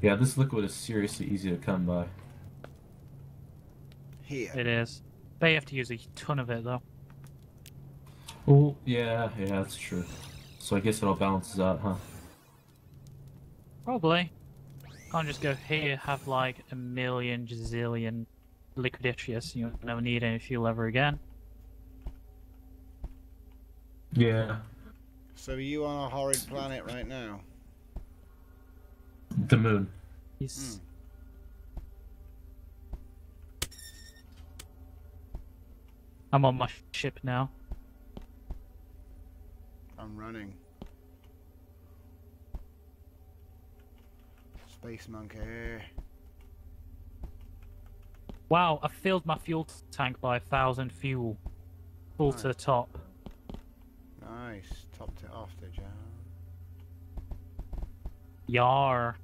Yeah, this liquid is seriously easy to come by. Here. It is. They have to use a ton of it though. Oh, yeah, yeah, that's true. So I guess it all balances out, huh? Probably. Can't just go here, have like a million gazillion liquiditious. you'll never need any fuel ever again. Yeah. So are you on a horrid planet right now? The moon. He's... Hmm. I'm on my ship now. I'm running. Space monkey. Wow, I filled my fuel tank by a thousand fuel. Full to the top. Nice. Topped it off, did you? Yar.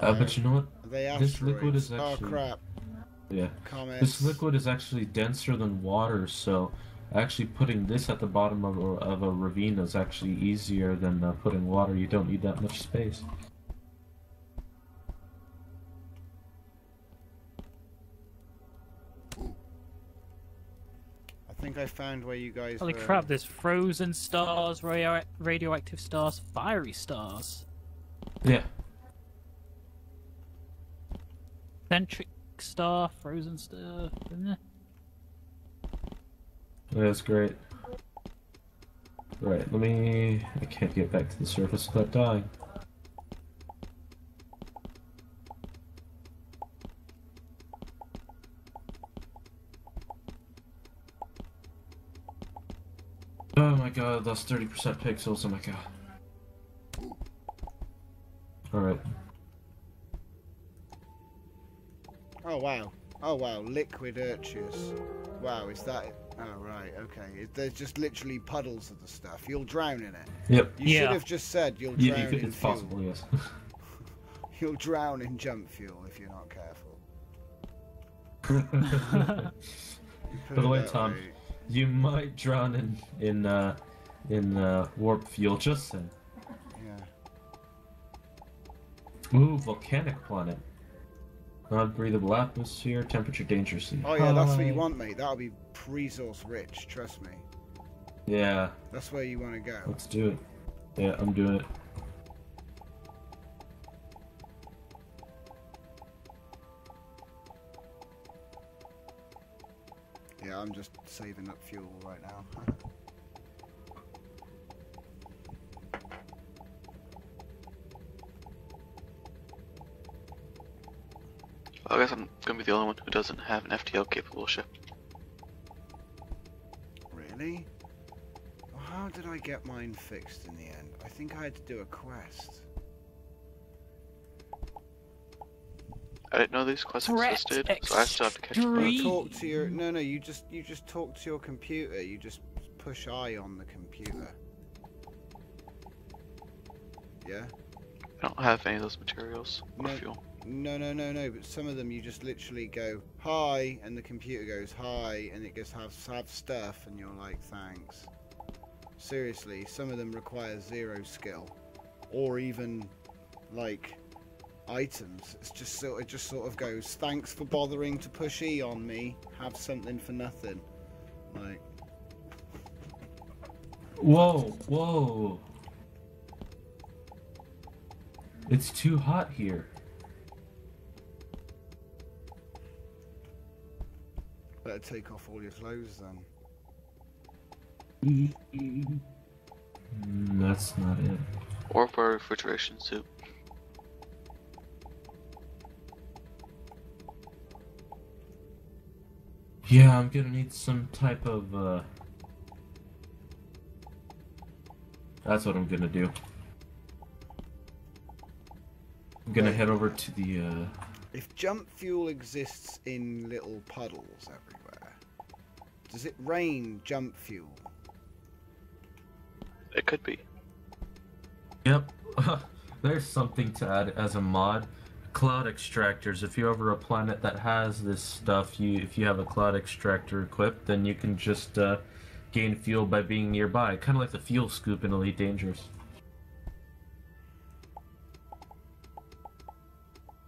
Uh, but you know what? They this liquid is actually- Oh crap. Yeah. Comets. This liquid is actually denser than water, so actually putting this at the bottom of a, of a ravine is actually easier than uh, putting water. You don't need that much space. I think I found where you guys Holy were. crap, there's frozen stars, radio- radioactive stars, fiery stars, Yeah. centric star, frozen eh. That's great. Right, let me... I can't get back to the surface without dying. Oh my god, that's 30% pixels, oh my god. Alright. Oh wow. Oh wow. Liquid Erchius. Wow, is that it? Oh right, okay. It, there's just literally puddles of the stuff. You'll drown in it. Yep. You should have just said you'll Yeah, drown you could, in it's fuel. possible, yes. You'll drown in jump fuel if you're not careful. By the way, Tom, way. you might drown in in uh, in uh, warp fuel. Just saying. Yeah. Ooh, volcanic planet. Non-breathable atmosphere, temperature dangerously. Oh yeah, that's what you want, mate. That'll be resource rich. Trust me. Yeah, That's where you want to go. let's do it. Yeah, I'm doing it. Yeah, I'm just saving up fuel right now. I guess I'm gonna be the only one who doesn't have an FTL capable ship. Really? How did I get mine fixed in the end? I think I had to do a quest. I didn't know these quests Threat existed, so I still have to catch up. extreme. You talk to your no, no. You just you just talk to your computer. You just push I on the computer. Yeah. I don't have any of those materials or No. fuel. No, no, no, no. But some of them you just literally go hi, and the computer goes hi, and it goes have have stuff, and you're like thanks. Seriously, some of them require zero skill, or even like items. It's just sort it just sort of goes thanks for bothering to push E on me. Have something for nothing. Like Whoa, whoa. It's too hot here. Better take off all your clothes then. Mm, that's not it. Or for a refrigeration soup. Yeah, I'm gonna need some type of, uh... That's what I'm gonna do. I'm gonna Right. head over to the, uh... If jump fuel exists in little puddles everywhere, does it rain jump fuel? It could be. Yep. There's something to add as a mod. Cloud extractors. If you're over a planet that has this stuff, you if you have a cloud extractor equipped, then you can just uh, gain fuel by being nearby. Kind of like the fuel scoop in Elite Dangerous.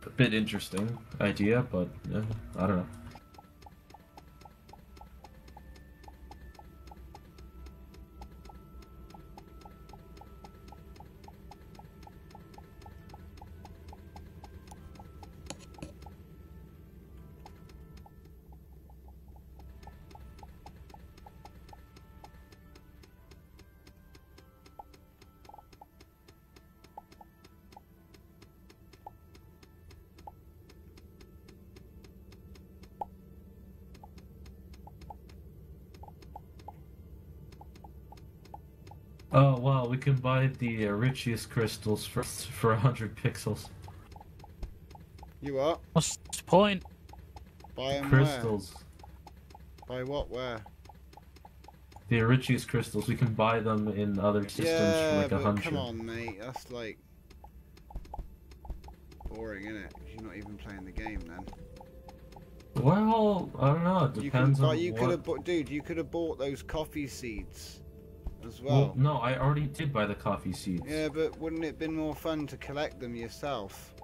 A bit interesting idea, but uh, I don't know. Can buy the uh, richest crystals for for hundred pixels. You what? What's the point? Buy 'em Crystals. where? Buy what where? The richest crystals. We can buy them in other systems yeah, for like a hundred. come on, mate. That's like boring, isn't it? You're not even playing the game then. Well, I don't know. It You depends could, on you what. could have, dude. You could have bought those coffee seeds as Well, well. no, I already did buy the coffee seeds. Yeah, but wouldn't it been more fun to collect them yourself?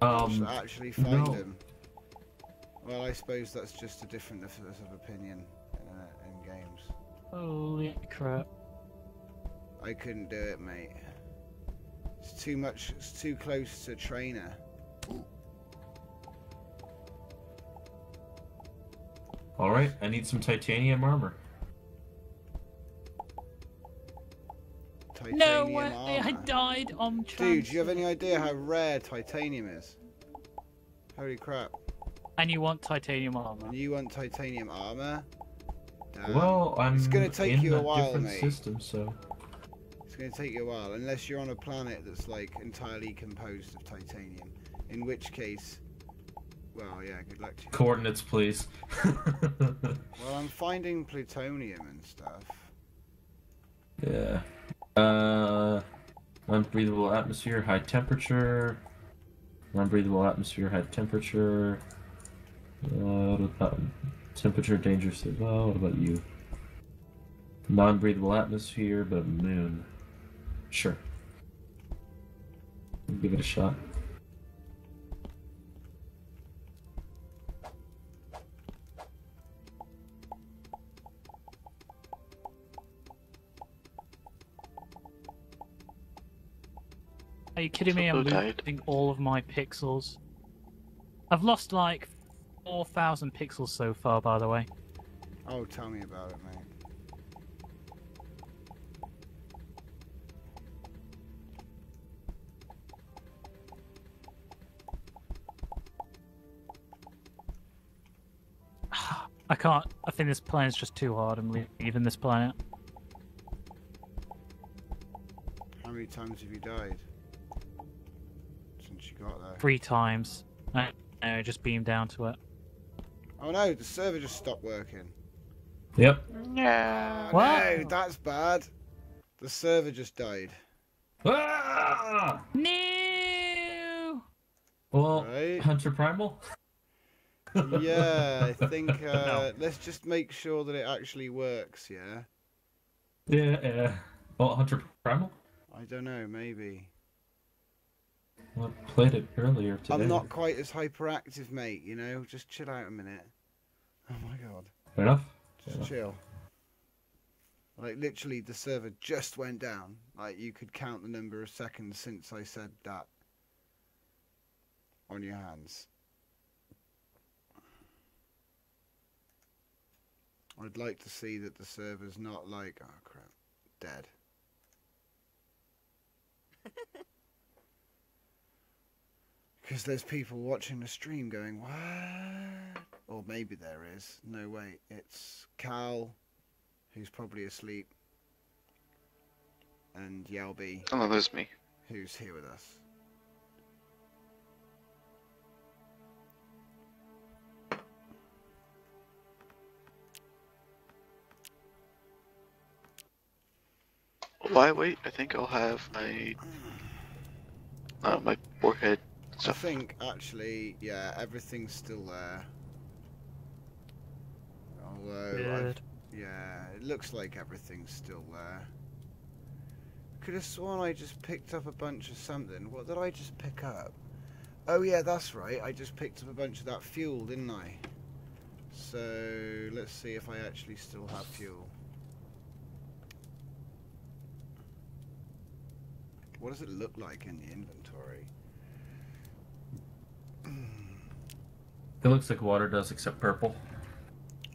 Um, to actually find no. them. Well, I suppose that's just a different difference of opinion in, uh, in games. Holy crap. I couldn't do it, mate. It's too much. It's too close to trainer. all right, I need some titanium armor. Titanium No way! I died on Dude, do you have any idea how rare titanium is? Holy crap! And you want titanium armor? And you want titanium armor? Damn. well, I'm it's gonna take in you a a while, different mate. system, so It's going to take you a while, unless you're on a planet that's like entirely composed of titanium. In which case, well, yeah, good luck to you. coordinates, please. Well, I'm finding plutonium and stuff. yeah. Uh, unbreathable atmosphere, high temperature. Unbreathable atmosphere, high temperature. Uh, temperature, dangerous well? What about you? Non-breathable atmosphere, but moon. Sure. Give it a shot. You kidding me? I'm losing all of my pixels. I've lost like 4,000 pixels so far, by the way. Oh, tell me about it, mate. I can't. I think this planet's just too hard. I'm leaving this planet. How many times have you died since you got there? Three times. I, I just beamed down to it. Oh no, the server just stopped working. Yep. Yeah. Oh, What? No, that's bad. The server just died. Ah! No! Well, Right. Hunter Primal. yeah, I think uh, let's just make sure that it actually works. Yeah. Yeah, yeah. Well, Hunter Primal. I don't know. Maybe. I played it earlier today. I'm not quite as hyperactive, mate. You know, just chill out a minute. Oh my god. Fair enough. Just Yeah. chill. Like literally, the server just went down. Like you could count the number of seconds since I said that. On your hands. I'd like to see that the server's not like, oh crap, dead. Because there's people watching the stream going, what? Or maybe there is. No, wait. It's Cal, who's probably asleep, and Yelby, Oh, there's me. who's here with us. Why wait? I think I'll have my uh, my warhead I think, actually, yeah, everything's still there. Although, yeah, it looks like everything's still there. Could have sworn I just picked up a bunch of something. What did I just pick up? Oh yeah, that's right. I just picked up a bunch of that fuel, didn't I? So let's see if I actually still have fuel. What does it look like in the inventory? It looks like water does, except purple.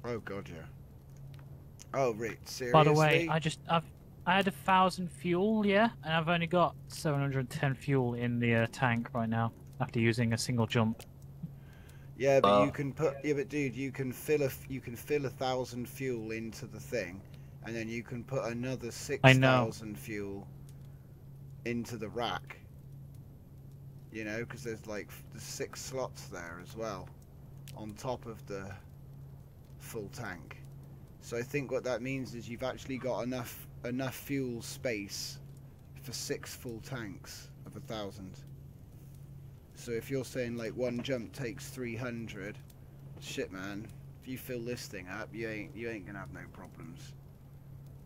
Oh god, yeah. Oh, right. Seriously? By the way, I just I've I had a thousand fuel, yeah, and I've only got 710 fuel in the uh, tank right now after using a single jump. Yeah, but Uh, you can put. Yeah, but dude, you can fill a, you can fill a thousand fuel into the thing, and then you can put another six I know. thousand fuel into the rack. You know, because there's like there's six slots there as well, on top of the full tank. So I think what that means is you've actually got enough enough fuel space for six full tanks of a thousand. So if you're saying like one jump takes 300, shit man, if you fill this thing up, you ain't you ain't gonna have no problems.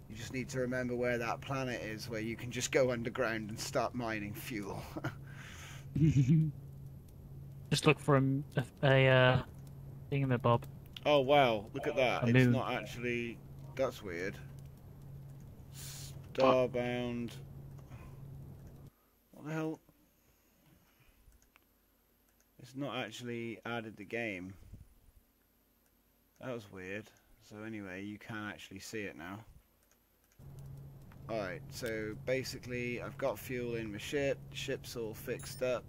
You just need to remember where that planet is, where you can just go underground and start mining fuel. Just look for a, a uh, thingamabob. oh wow, look at that! A It's moon. not actually. That's weird. Starbound. What the hell? It's not actually added the game. That was weird. So anyway, you can actually see it now. Alright, so basically I've got fuel in my ship, ship's all fixed up.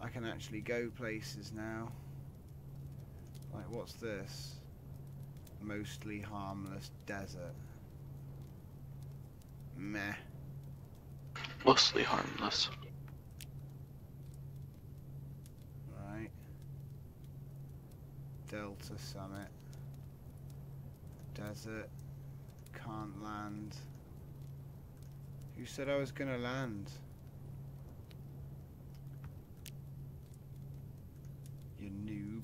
I can actually go places now. Like what's this? Mostly harmless desert. Meh. Mostly harmless. Right. Delta Summit. Desert. Can't land. Who said I was gonna land? You noob.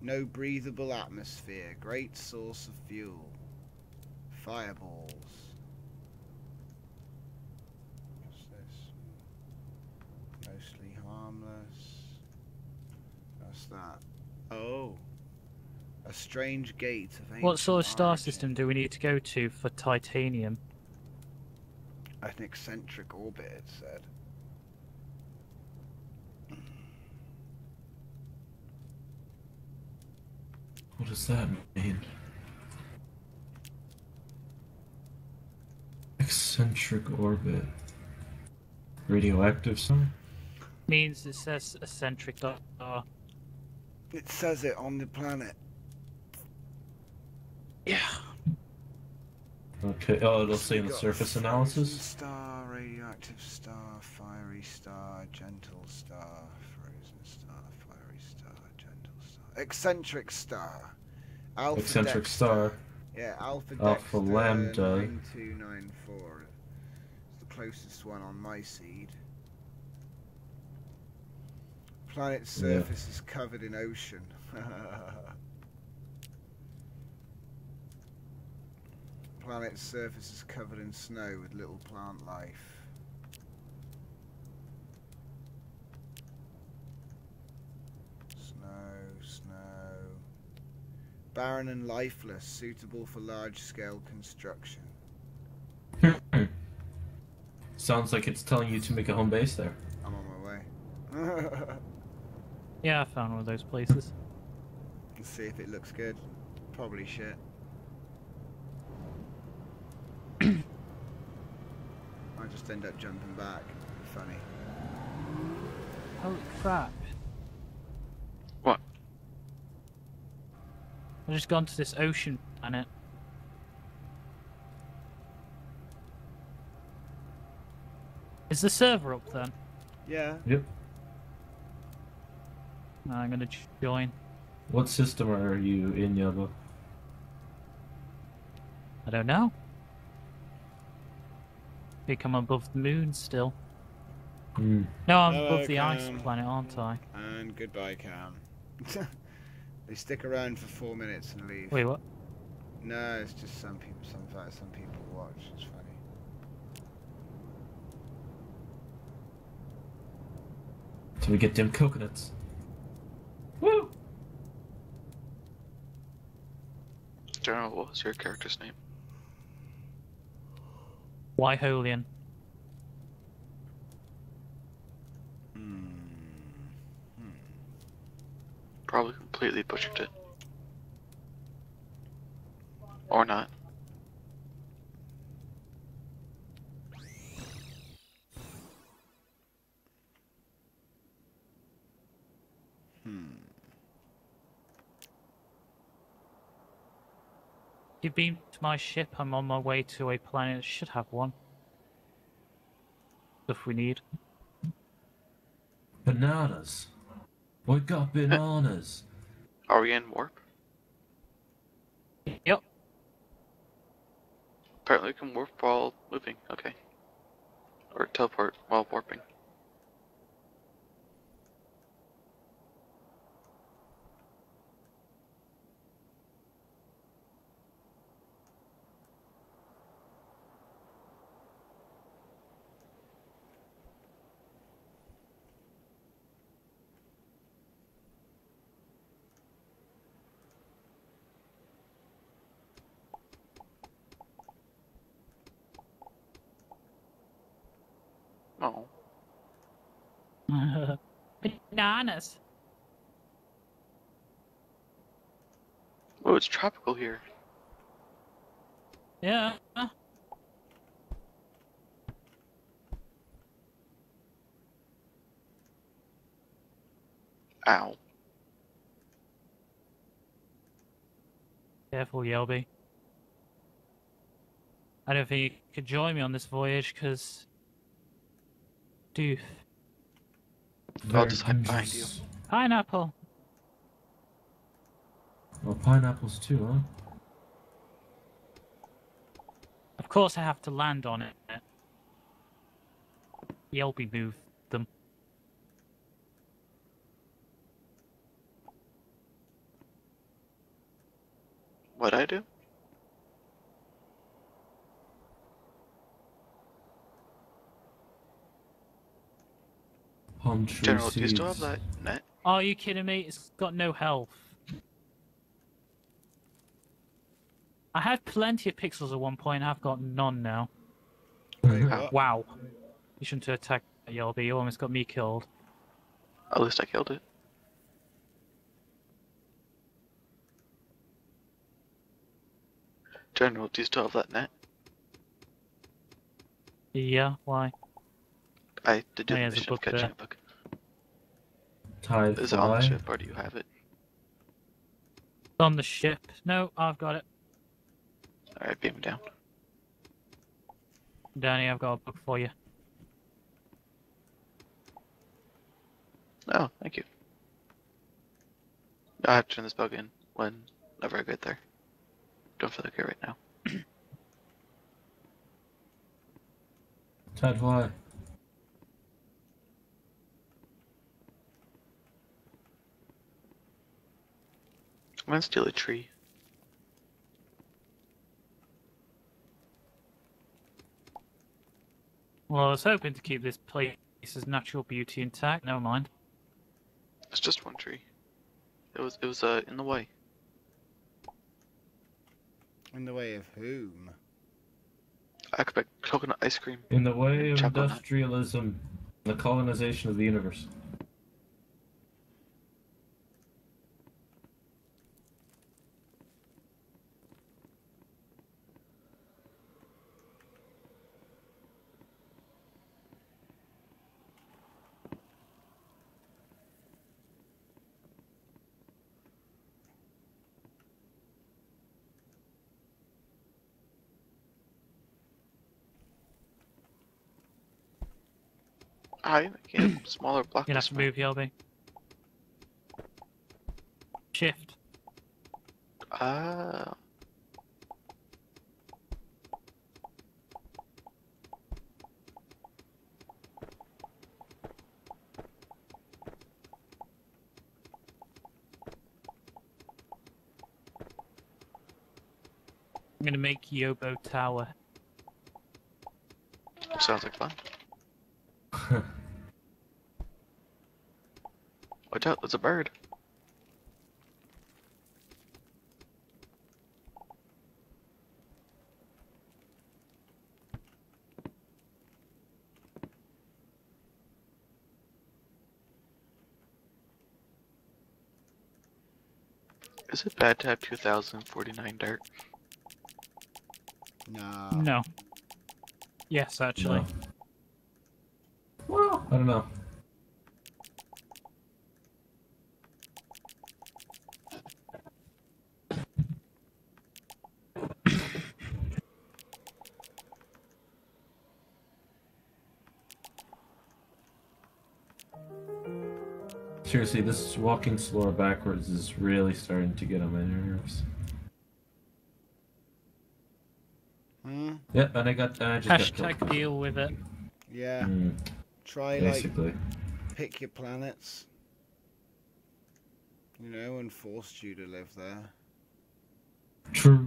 No breathable atmosphere. Great source of fuel. Fireballs. What's this? Mostly harmless. What's that? Oh. A strange gate of What sort of star origin. system do we need to go to for titanium? An eccentric orbit, it said. What does that mean? Eccentric orbit. Radioactive something? Means it says eccentric star. It says it on the planet. Yeah. Okay. Oh, it'll say in the surface analysis. Star, radioactive star, fiery star, gentle star, frozen star, fiery star, gentle star, eccentric star, alpha Eccentric Dexter. star. Yeah, Alpha Alpha Dexter Lambda. 9294. It's the closest one on my seed. Planet's Yeah. surface is covered in ocean. Planet's surface is covered in snow with little plant life. Snow, snow. Barren and lifeless, suitable for large scale construction. Sounds like it's telling you to make a home base there. I'm on my way. Yeah, I found one of those places. Let's see if it looks good. Probably shit. I just end up jumping back. Funny. Holy crap. What? I've just gone to this ocean planet. Is the server up then? Yeah. Yep. I'm gonna join. What system are you in, Yabo? I don't know. Think I'm above the moon still. Hmm. No, I'm Hello, above the ice planet, aren't I? And goodbye, Cam. they stick around for four minutes and leave. Wait, what? No, it's just some people. Some some people watch. It's funny. So we get them coconuts. Woo! General, what was your character's name? Why Holian? Hmm. Probably completely butchered it. Or not. Hmm. You beamed my ship. I'm on my way to a planet that should have one. Stuff we need. Bananas. We got bananas. Uh, Are we in warp? Yep. Apparently we can warp while moving, okay. Or teleport while warping. Oh. Bananas. Oh, it's tropical here. Yeah. Ow. Careful, Yelby. I don't think you could join me on this voyage, because... Doof. I'll just hide behind you. dangerous. Pineapple! Well, pineapples too, huh? Of course I have to land on it. Yelby moved them. What'd I do? Palm tree General, do you still have that net? Are you kidding me? It's got no health. I had plenty of pixels at one point, I've got none now. Wait, Wow. You shouldn't have attacked Yelby, you almost got me killed. At least I killed it. General, do you still have that net? Yeah, why? I did do Oh, the yeah, there's a mission of book catching there. a book. Tide Is it on the ship or do you have it? It's on the ship. No, I've got it. Alright, beam down. Danny, I've got a book for you. Oh, thank you. I have to turn this bug in when, whenever I get there. Don't feel like it right now. Tide fly. I'm gonna steal a tree. Well, I was hoping to keep this place's natural beauty intact. Never mind. It's just one tree. It was it was uh in the way. In the way of whom? I expect coconut ice cream. In the way of Chocolate. industrialism, the colonization of the universe. I making smaller block. You'll have to move, Yelby. Shift. Ah. I'm gonna make Yobo Tower. sounds like fun. Watch out, there's a bird. Is it bad to have 2049 dirt? No. No. Yes, actually. No. Well, I don't know. Seriously, this walking slower backwards is really starting to get on my nerves. Hmm? Yep, and I got I just got Hashtag killed. deal with it. Yeah. Mm, Try like pick your planets. You know, and forced you to live there. True.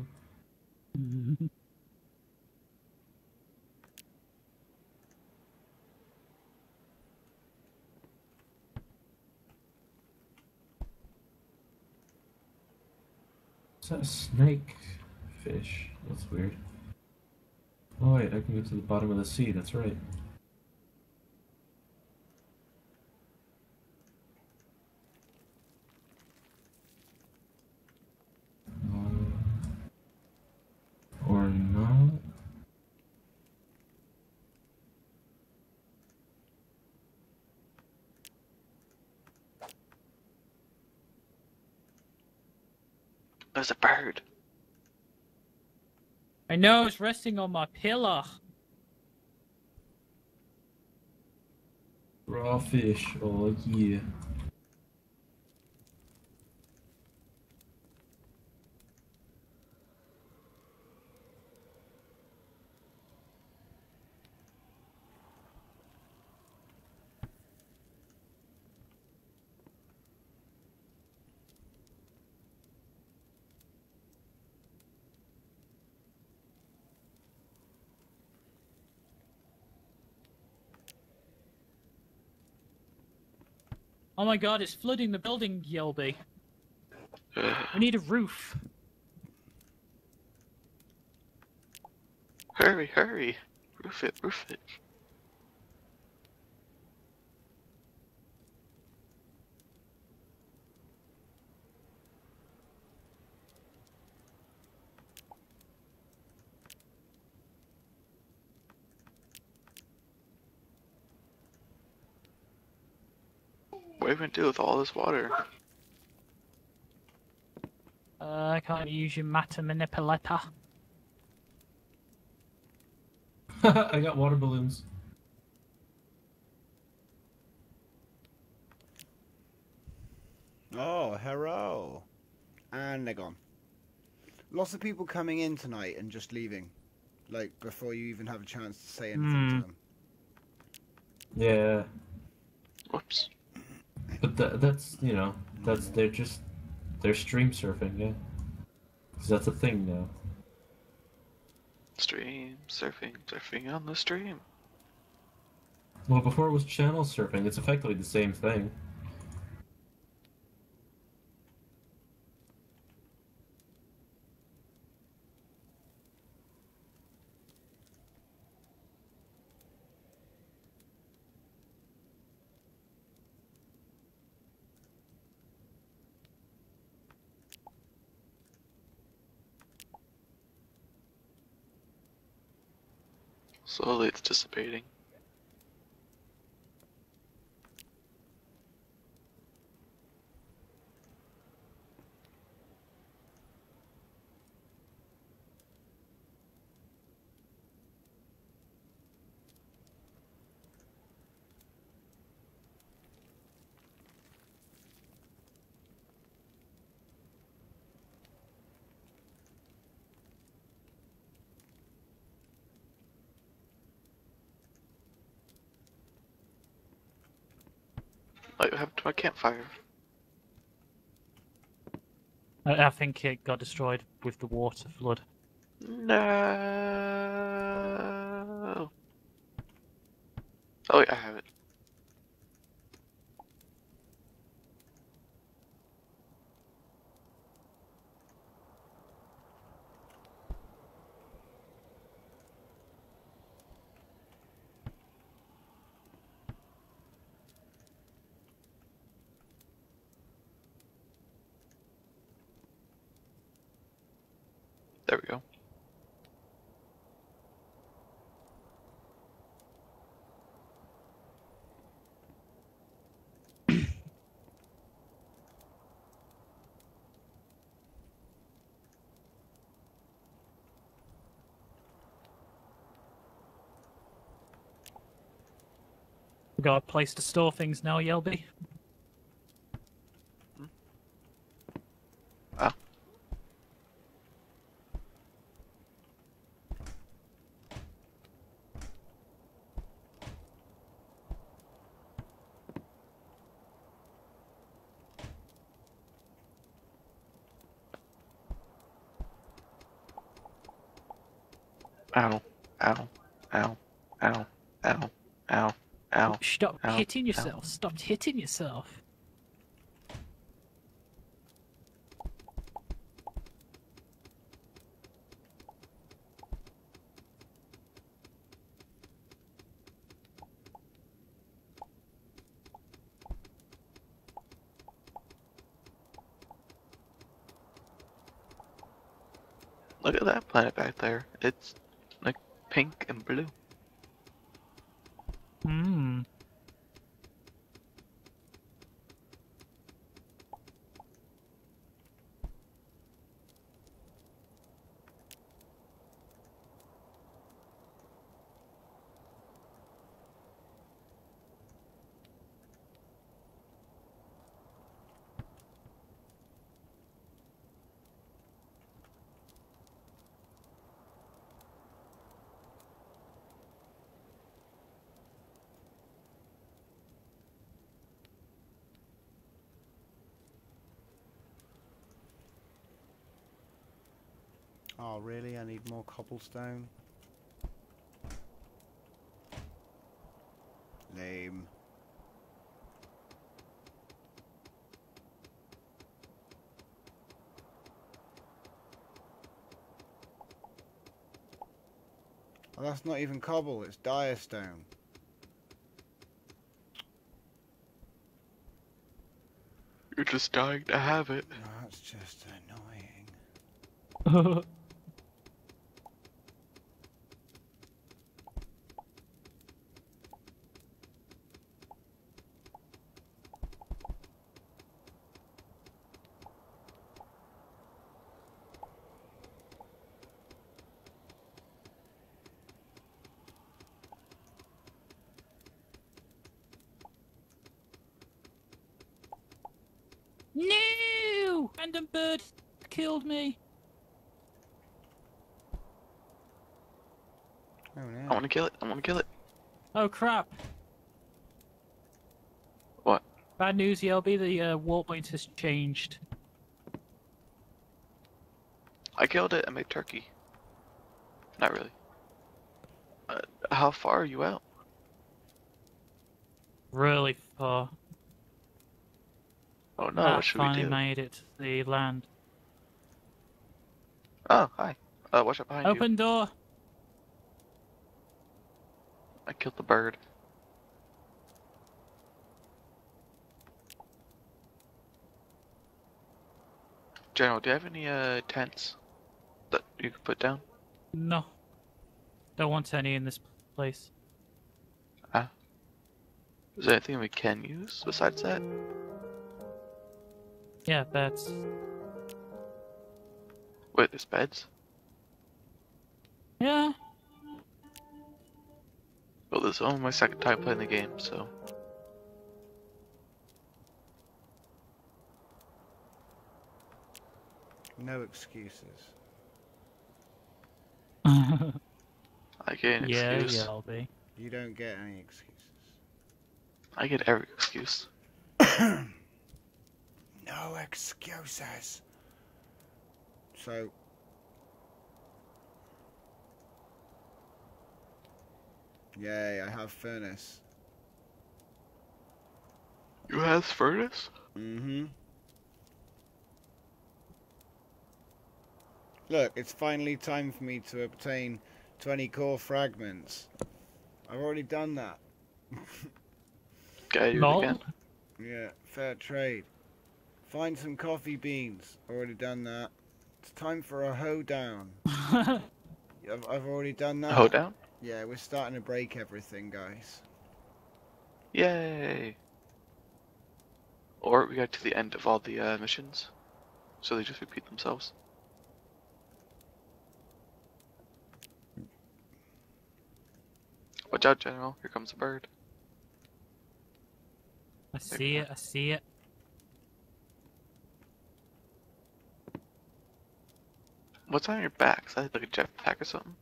Is that a snake fish? That's weird. Oh wait, I can go to the bottom of the sea, that's right. Um, or not? There's a bird. I know it's resting on my pillow. Raw fish, oh yeah. Oh my god, it's flooding the building, Yelby. We need a roof. hurry, hurry. Roof it, roof it. What are we gonna do with all this water? Uh, I can't use your matter manipulator. I got water balloons. Oh, hello. And they're gone. Lots of people coming in tonight and just leaving. Like, before you even have a chance to say anything Hmm. to them. Yeah, Whoops. But tha that's, you know, that's, they're just They're stream surfing, yeah. 'Cause that's a thing now. Stream, surfing, surfing on the stream. Well, before it was channel surfing, it's effectively the same thing. Slowly it's dissipating. What happened to my campfire? I, I think it got destroyed with the water flood. No. Oh wait, I have got a place to store things now, Yelby. Ah. Ow, ow, ow, ow, ow, ow, ow. Stop Ow, hitting ow. yourself. Stop hitting yourself. Look at that planet back there. It's like pink and blue. Hmm. Oh, really? I need more cobblestone? Lame. Oh, that's not even cobble, it's direstone. You're just dying to have it. That's just annoying. no! Random bird killed me. Oh I no. wanna kill it. I wanna kill it. Oh crap. What? Bad news, Yelby. The uh, warp point has changed. I killed it. I made turkey. Not really. Uh, how far are you out? Really far. Oh no, what should we finally do? made it to the land. Oh, hi. Uh, watch out behind you. Open door. I killed the bird. General, do you have any uh tents that you could put down? No. Don't want any in this place. Ah. Is there anything we can use besides that? Yeah, beds. Wait, there's beds? Yeah. Well, this is only my second time playing the game, so. No excuses. I get an yeah, excuse. yeah, I'll be. You don't get any excuses. I get every excuse. no excuses. So. Yay, I have furnace. You have furnace? Mm-hmm. Look, it's finally time for me to obtain 20 core fragments. I've already done that. Gotta do it Lol. again. Yeah, fair trade. Find some coffee beans. Already done that. It's time for a hoedown. I've, I've already done that. Hold down? Yeah, we're starting to break everything, guys. Yay! Or we got to the end of all the uh, missions, so they just repeat themselves. Watch out, General. Here comes a bird. I see it, I see it. What's on your back? Is that like a jetpack or something?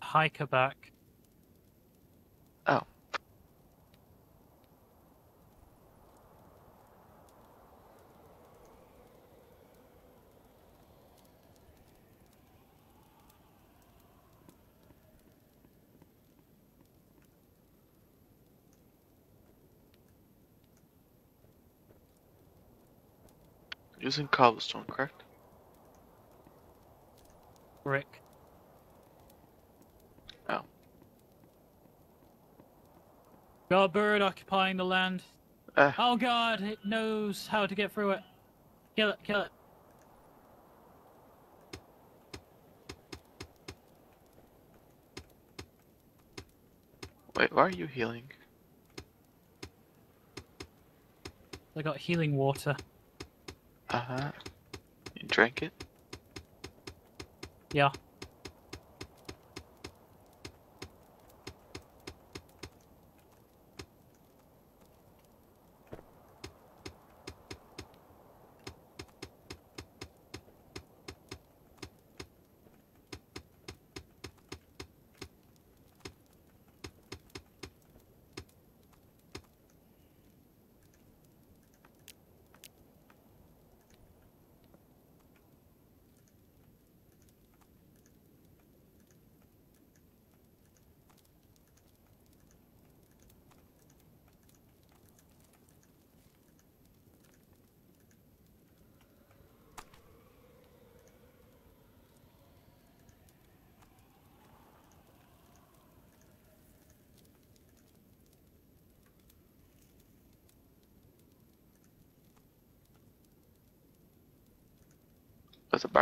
Hiker back. Oh. Using cobblestone, correct? Brick. Oh. Got a bird occupying the land. Uh, Oh god, it knows how to get through it. Kill it, kill it. wait, why are you healing? I got healing water. Uh huh. You drank it? Yeah.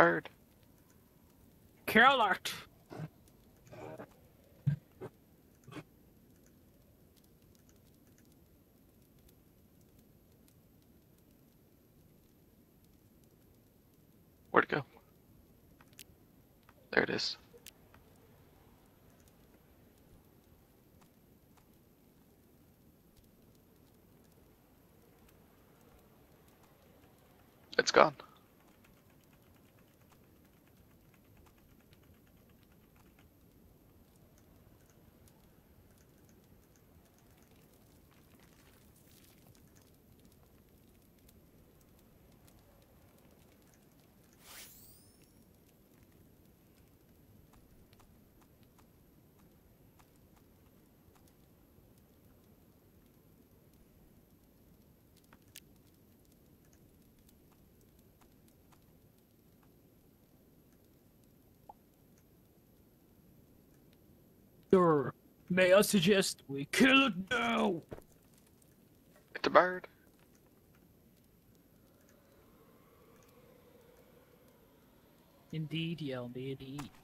Bird. Kill it! Where'd it go? There it is. It's gone. Sir, may I suggest we kill it now? It's a bird. Indeed, indeed. I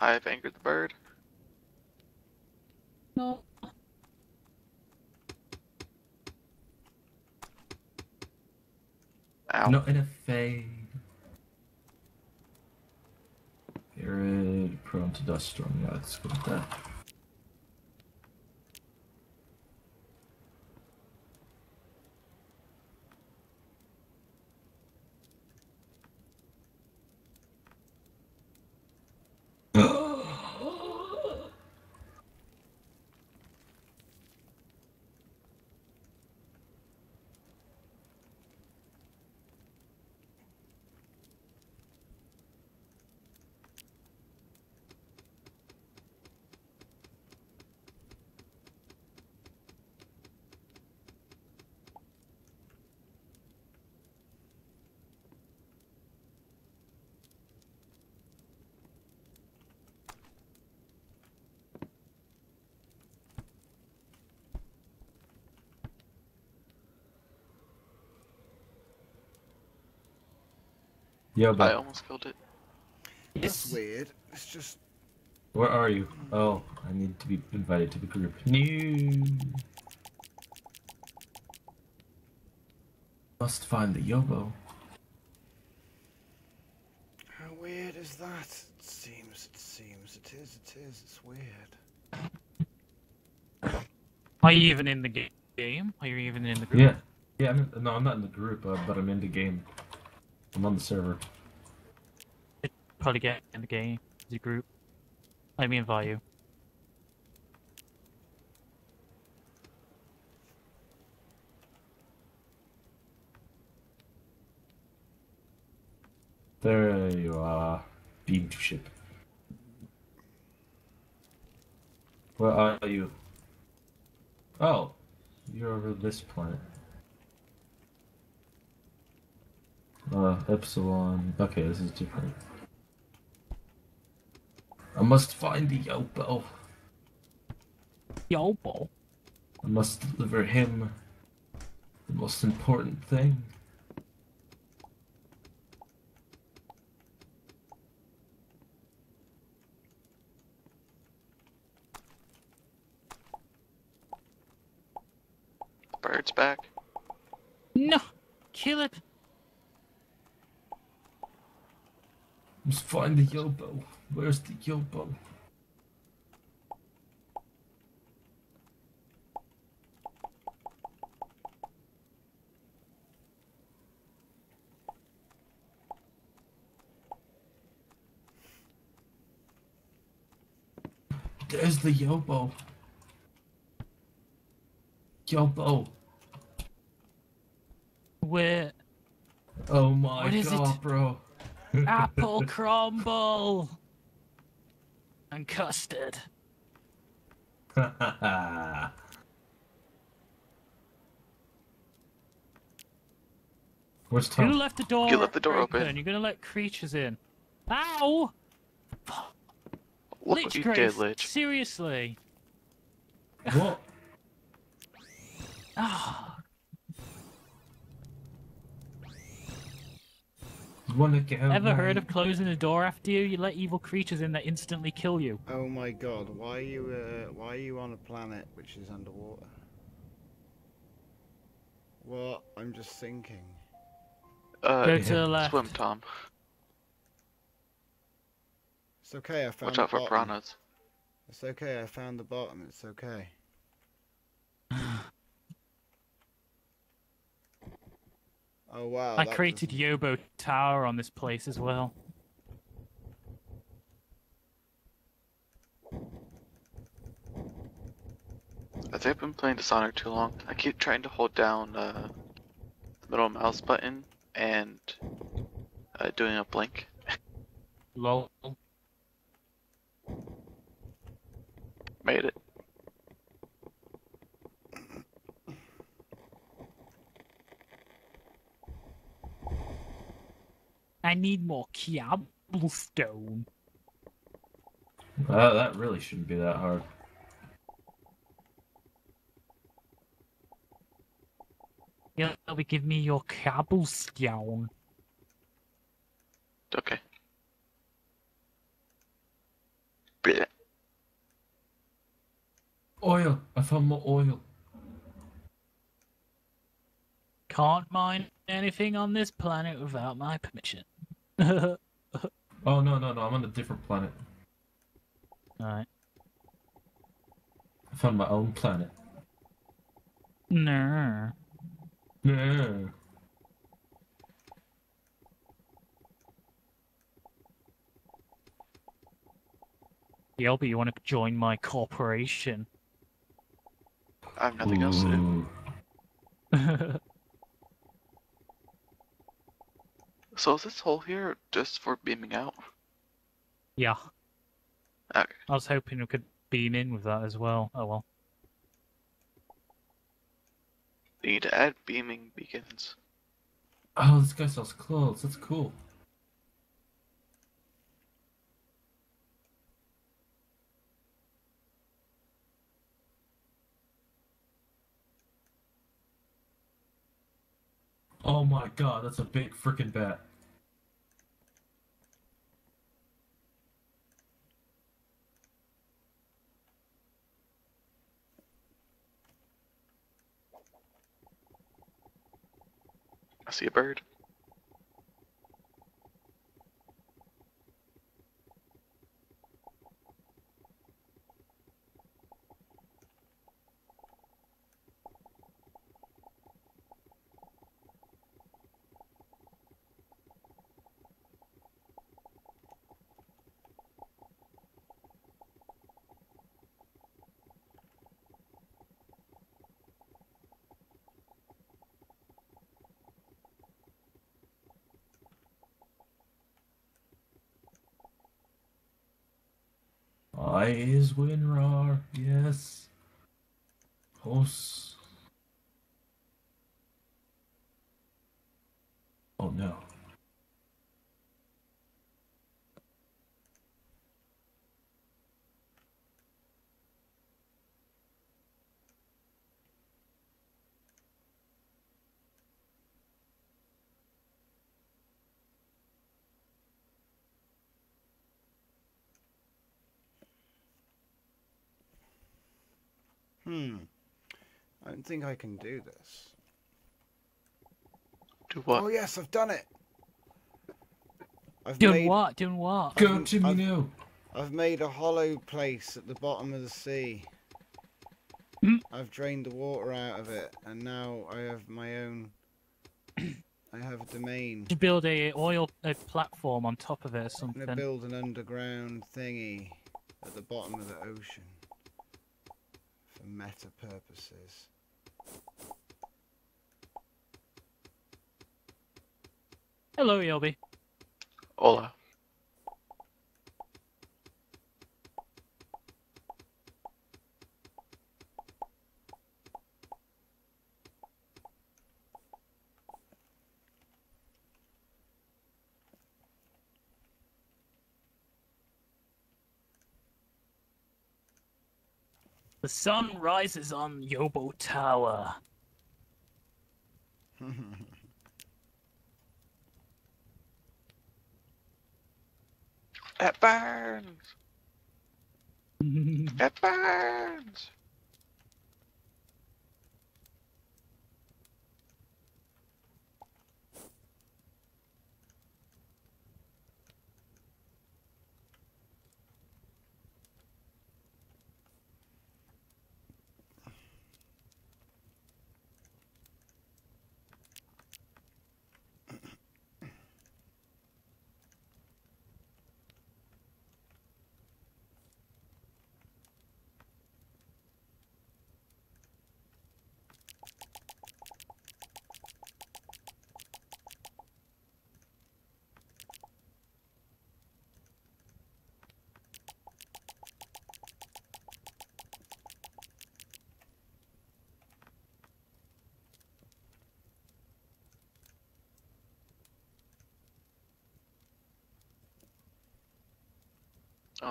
have angered the bird. No. Ow. Not in a fade. Very uh, prone to dust storm. Yeah, let's go with that. Yo, I almost killed it. That's weird. It's just where are you? Oh, I need to be invited to the group. New. Must find the Yobo. how weird is that? It seems. It seems. It is. It is. It's weird. Are you even in the ga- game? Are you even in the group? Yeah, yeah. I'm in, no, I'm not in the group, uh, but I'm in the game. I'm on the server. Probably get in the game as a group. Let me invite you. There you are. Beam to ship. Where are you? Oh, you're over this planet. Uh, Epsilon. Okay, this is different. I must find the Yobo. Yobo. I must deliver him the most important thing. The bird's back. No! Kill it! Must find the Yobo. Where's the Yobo? There's the Yobo. Yobo. Where? Oh my What is it? god, bro. Apple crumble! And custard. Where's Who Tom? left the door You left the door open. And you're gonna let creatures in. Ow! Look Lich what you Grace, did, Lich. Seriously. What? Ah, You wanna get out ever heard of closing the door after you? You let evil creatures in that instantly kill you. Oh my god! Why are you? Uh, why are you on a planet which is underwater? What? I'm just thinking. Uh, Go yeah. to the left. swim, Tom. It's okay. I found Watch the out for bottom. piranhas. It's okay. I found the bottom. It's okay. Oh wow! I created doesn't- Yobo Tower on this place as well. I think I've been playing Dishonored too long. I keep trying to hold down uh, the middle mouse button and uh, doing a blink. Lol. Made it. I need more cobblestone. Uh, that really shouldn't be that hard. You'll be give me your cobblestone. Okay. Bleh. Oil! I found more oil. Can't mine anything on this planet without my permission. Oh no no no! I'm on a different planet. Alright. I found my own planet. No. Yeah. Yelby, you want to join my corporation? I have nothing else to do. Ooh. So is this hole here just for beaming out? yeah. Okay. I was hoping we could beam in with that as well. Oh well. You need to add beaming beacons. Oh, this guy sells clothes. That's cool. Oh my god, that's a big freaking bat. I see a bird. I is Winrar, yes. Horse. Oh no. Hmm. I don't think I can do this. Do what? Oh yes, I've done it. I've Doing made, what? Doing what? Go to me I've- now. I've made a hollow place at the bottom of the sea. Hmm. I've drained the water out of it, and now I have my own. I have a domain. To build a oil a platform on top of it or something. I'm something. gonna build an underground thingy at the bottom of the ocean for meta purposes. Hello, Yelby. Hola. The sun rises on Yobo Tower. It burns! It burns!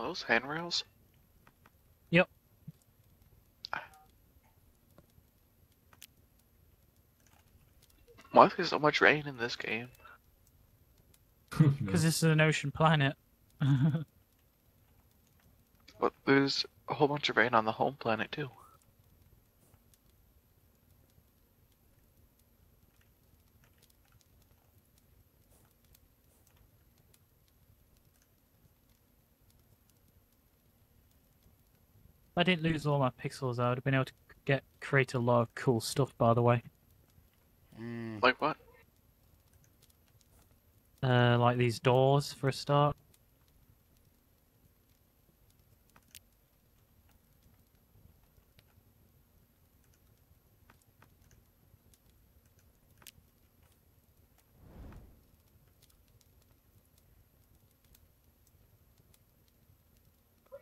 Those handrails? Yep. Why is there so much rain in this game? Because this is an ocean planet. But there's a whole bunch of rain on the home planet too. I didn't lose all my pixels, I would have been able to get create a lot of cool stuff. By the way, Mm. Like what? uh, like these doors for a start.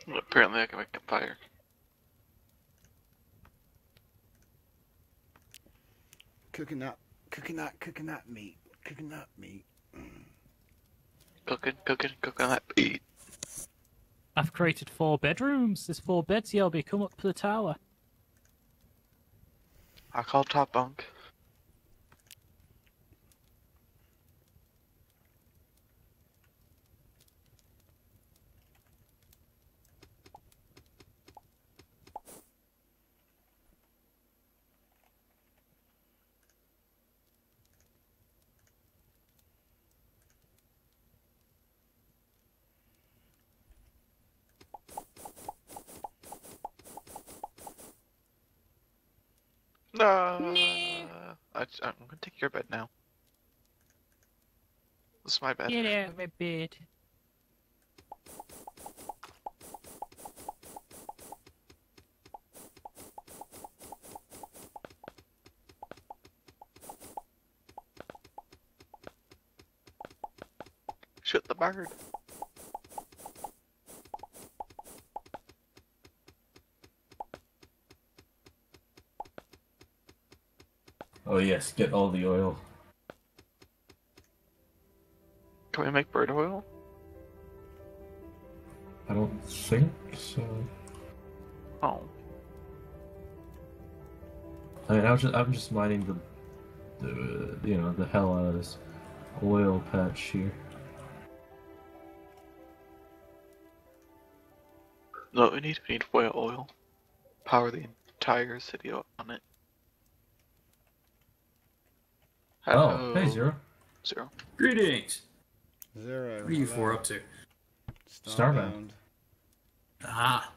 Apparently, I can make a fire. Cooking that, cooking that, meat, cooking that meat. Cooking, cooking, cooking that beat. I've created four bedrooms. There's four beds here. I'll be come up to the tower. I call top bunk. No. I, I'm gonna take your bed now. This is my bed. Get out of my bed. Shoot the bird. Oh yes, get all the oil. Can we make bird oil? I don't think so. Oh. I mean, I was just, I'm just mining the, the, you know, the hell out of this oil patch here. No, we need we need oil. Power the entire city on it. Oh, hey Hello. Zero. Zero. Greetings. Zero. What are you hello. four up to? Starbound. Ah,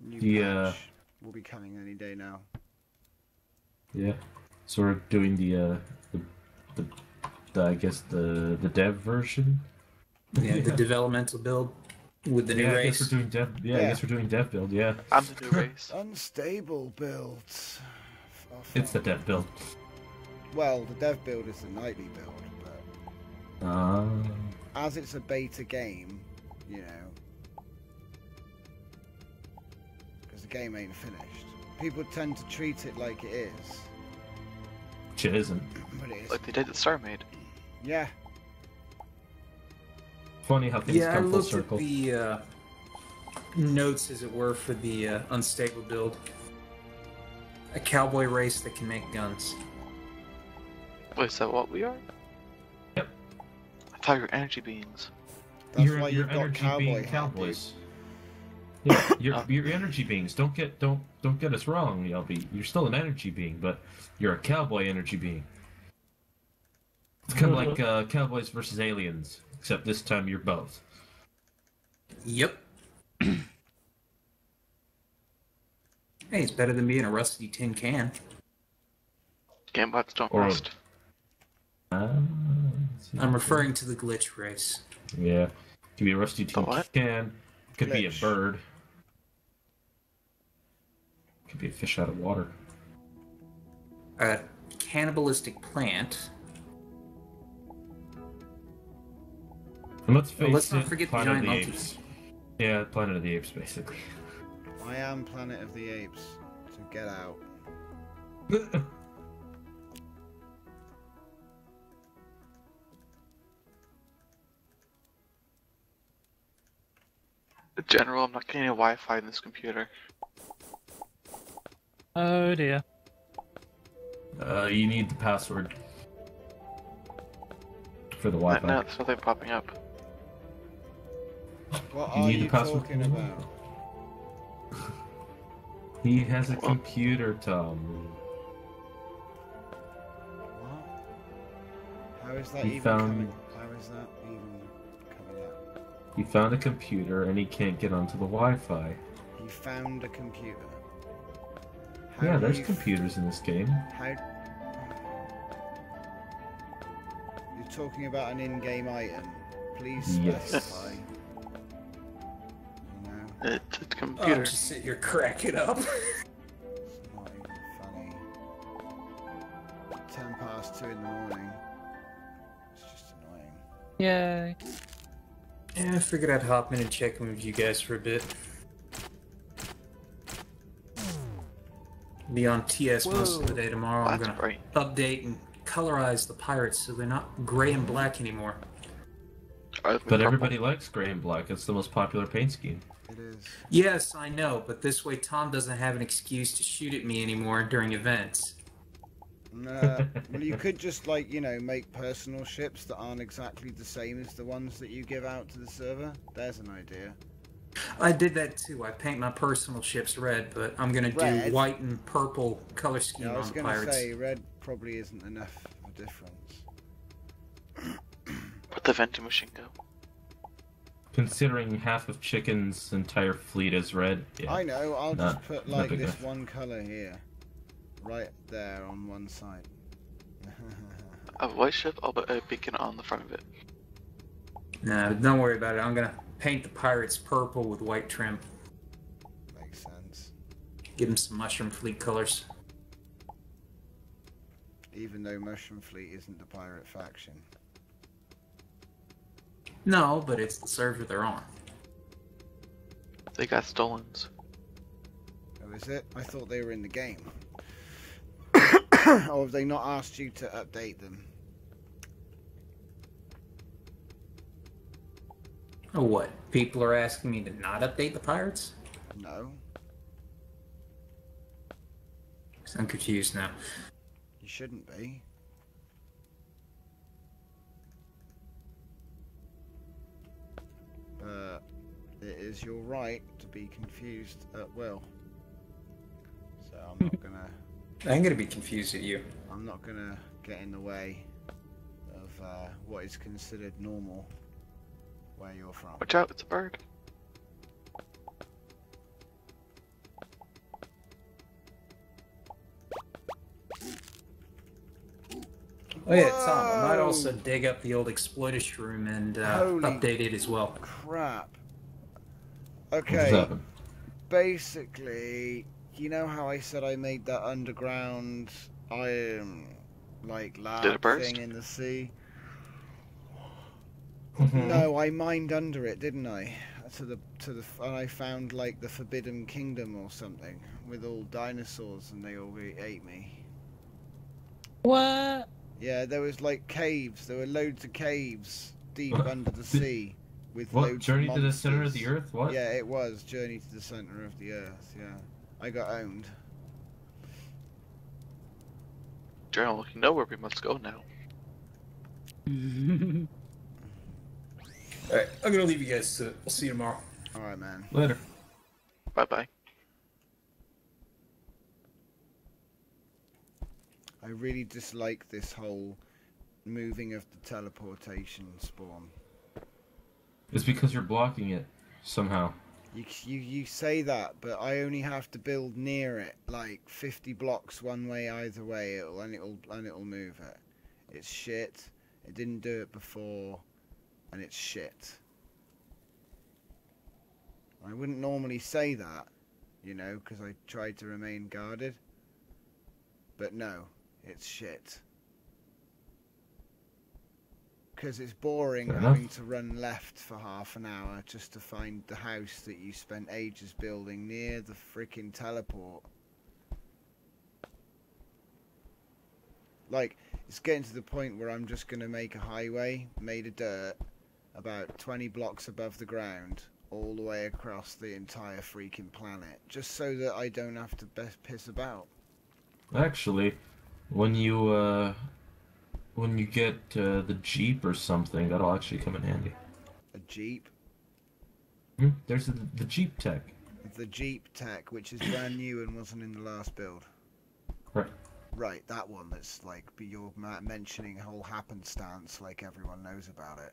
New the uh, will be coming any day now. Yeah. So we're doing the, uh, the, the, the I guess the the dev version. yeah, the developmental build with the new yeah, I guess we're doing dev. Yeah, I guess we're doing dev build. Yeah, I'm the new race. Unstable builds. Oh, it's the dev build. Well, the dev build is the nightly build, but Ah. as it's a beta game, you know, because the game ain't finished. People tend to treat it like it is, Shit isn't. but it is. like they did at StarMade. Yeah, Funny how things yeah, I come full looked circle. at the uh, notes, as it were, for the uh, unstable build. A cowboy race that can make guns. Wait, is that what we are? Yep. I thought you were energy beings. that's you're, why you're energy cowboy being cowboys. Yeah, you're, you're energy beings. Don't get don't don't get us wrong, LB. You're still an energy being, but you're a cowboy energy being. It's kind of like uh, cowboys versus aliens, except this time you're both. Yep. hey, it's better than being a rusty tin can. Gamebots don't Or- rust. Uh. I'm referring to the glitch race. Yeah, could be a rusty tin what? can. Could be a bird. Could be a fish out of water. A cannibalistic plant. And let's face Oh, let's not it, forget the Planet of giant the monkeys. Apes. Yeah, Planet of the Apes, basically. I am Planet of the Apes. So get out. General, I'm not getting any Wi-Fi in this computer. Oh dear. Uh, you need the password for the Wi-Fi. no, there's nothing popping up. What You are need the you password talking about? He has a Well- computer, Tom. What? How is that He even found- coming? How is that even coming up? He found a computer and he can't get onto the Wi-Fi. He found a computer. How yeah, there's computers in this game. How? You're talking about an in-game item. Please Yes. specify. No, It's a Oh, just sit here cracking up. it's not even funny. Ten past two in the morning. It's just annoying. Yay. Yeah, I figured I'd hop in and check in with you guys for a bit. Be on TS most of the day tomorrow. I'm gonna bright. update and colorize the pirates so they're not gray and black anymore. But everybody likes gray and black. It's the most popular paint scheme. It is. Yes, I know, but this way Tom doesn't have an excuse to shoot at me anymore during events. Nah, well, you could just like you know make personal ships that aren't exactly the same as the ones that you give out to the server. There's an idea. I did that too. I paint my personal ships red, but I'm gonna Red? do white and purple color scheme Yeah, I was gonna pirates. say red probably isn't enough of a difference. Where'd the vending machine go? Considering half of Chicken's entire fleet is red, yeah. I know. I'll just put like this enough. one color here, right there on one side. A white ship, I'll put a beacon on the front of it. Nah, don't worry about it. I'm gonna paint the pirates purple with white trim. Makes sense. Give them some mushroom fleet colors. Even though Mushroom Fleet isn't the pirate faction. No, but it's the server they're on. They got stolens. Oh, is it? I thought they were in the game. or have they not asked you to update them? Oh, what? People are asking me to not update the pirates? No. I'm confused now. You shouldn't be. But it is your right to be confused at will. So I'm not gonna I'm gonna be confused at you. I'm not gonna get in the way of uh, what is considered normal where you're from. Watch out, it's a bird. Oh yeah, Tom. I might also dig up the old exploitus room and uh, update it as well. Crap. What just Okay. happened? basically, you know how I said I made that underground iron like Did lab it burst? thing in the sea? Mm-hmm. No, I mined under it, didn't I? To the to the and I found like the Forbidden Kingdom or something with all dinosaurs, and they all ate me. What? Yeah, there was like caves. There were loads of caves deep What? under the Did- sea with What? loads Journey of to the center of the earth? What? Yeah, it was Journey to the Center of the Earth. Yeah, I got owned. Journal, you know where we must go now. Alright, I'm gonna leave you guys to it. We'll see you tomorrow. All right, man. Later. Bye bye. I really dislike this whole moving of the teleportation spawn. It's because you're blocking it somehow. You, you you say that, but I only have to build near it, like 50 blocks one way either way, it'll, and it'll and it'll move it. It's shit. It didn't do it before, and it's shit. I wouldn't normally say that, you know, because I tried to remain guarded. But no, it's shit. Because it's boring having to run left for half an hour just to find the house that you spent ages building near the freaking teleport. Like, it's getting to the point where I'm just going to make a highway made of dirt about 20 blocks above the ground all the way across the entire freaking planet, just so that I don't have to piss about. Actually, when you uh, when you get uh, the jeep or something, that'll actually come in handy. A jeep, Hmm? There's the, the jeep tech. the jeep tech, which is brand new and wasn't in the last build. Right. Right, that one that's like you're mentioning whole happenstance, like everyone knows about it.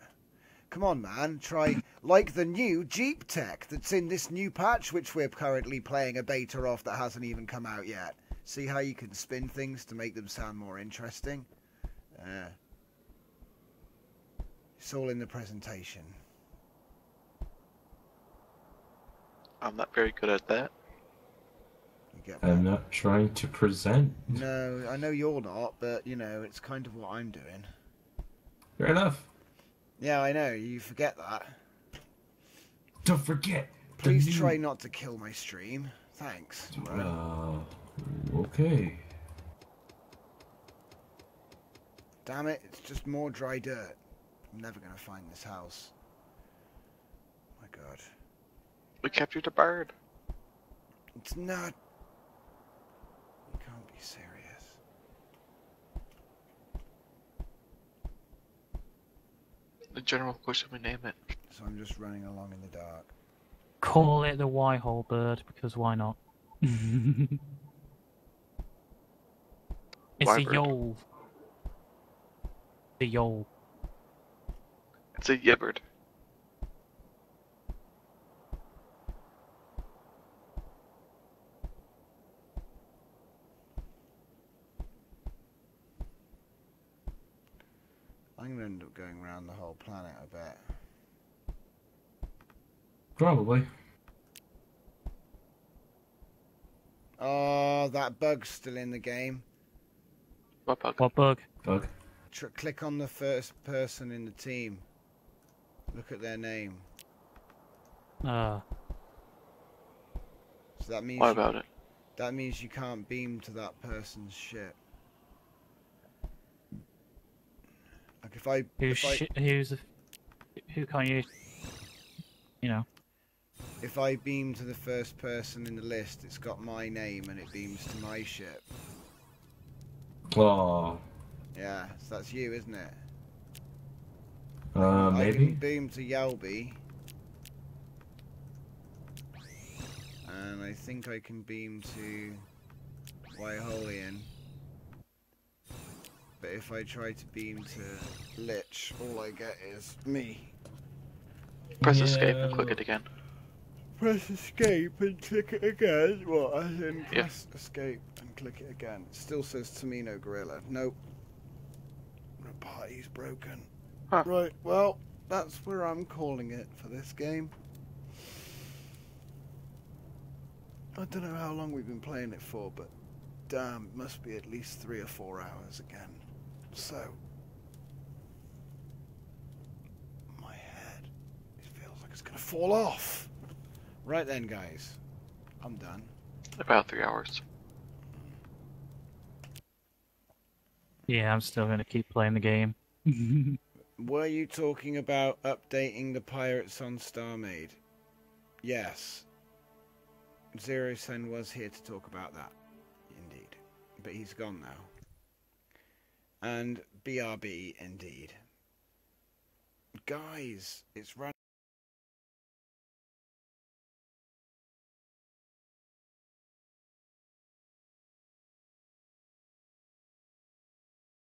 Come on, man, try like the new Jeep tech that's in this new patch, which we're currently playing a beta of that hasn't even come out yet. See how you can spin things to make them sound more interesting. Uh, it's all in the presentation. I'm not very good at that. You get I'm not trying to present. No, I know you're not, but you know it's kind of what I'm doing. Fair enough. Yeah, I know. You forget that. Don't forget. Please new- try not to kill my stream. Thanks. Uh, okay. Damn it, it's just more dry dirt. I'm never gonna find this house. My god. We captured a bird. It's not. You can't be serious. The general, what should we name it? So I'm just running along in the dark. Call it the Y-hole bird because why not? it's a Why bird? yole. The yole. It's a yibbard. I'm gonna end up going around the whole planet, I bet. Probably. Oh, that bug's still in the game. What bug? What bug? Bug. Tr- click on the first person in the team. Look at their name. Uh, So that means What you- about it? that means you can't beam to that person's ship. Like if I who's if I, shi who's the, who can't you? You know. if I beam to the first person in the list, it's got my name and it beams to my ship. Oh. Yeah, so that's you, isn't it? Uh, I maybe. can beam to Yalby. And I think I can beam to Wyholian. But if I try to beam to Lich, all I get is me. Press escape and click it again. Press escape and click it again. What? And then Yeah. press escape and click it again. It still says Tamino Gorilla. Nope. The party's broken. Huh. Right, well, that's where I'm calling it for this game. I don't know how long we've been playing it for, but damn, it must be at least three or four hours again. So, my head, it feels like it's gonna fall off. Right then, guys, I'm done. About three hours. Yeah, I'm still gonna keep playing the game. Were you talking about updating the pirates on StarMade? Yes. Zero Sen was here to talk about that. Indeed. But he's gone now. And BRB, indeed. Guys, it's run.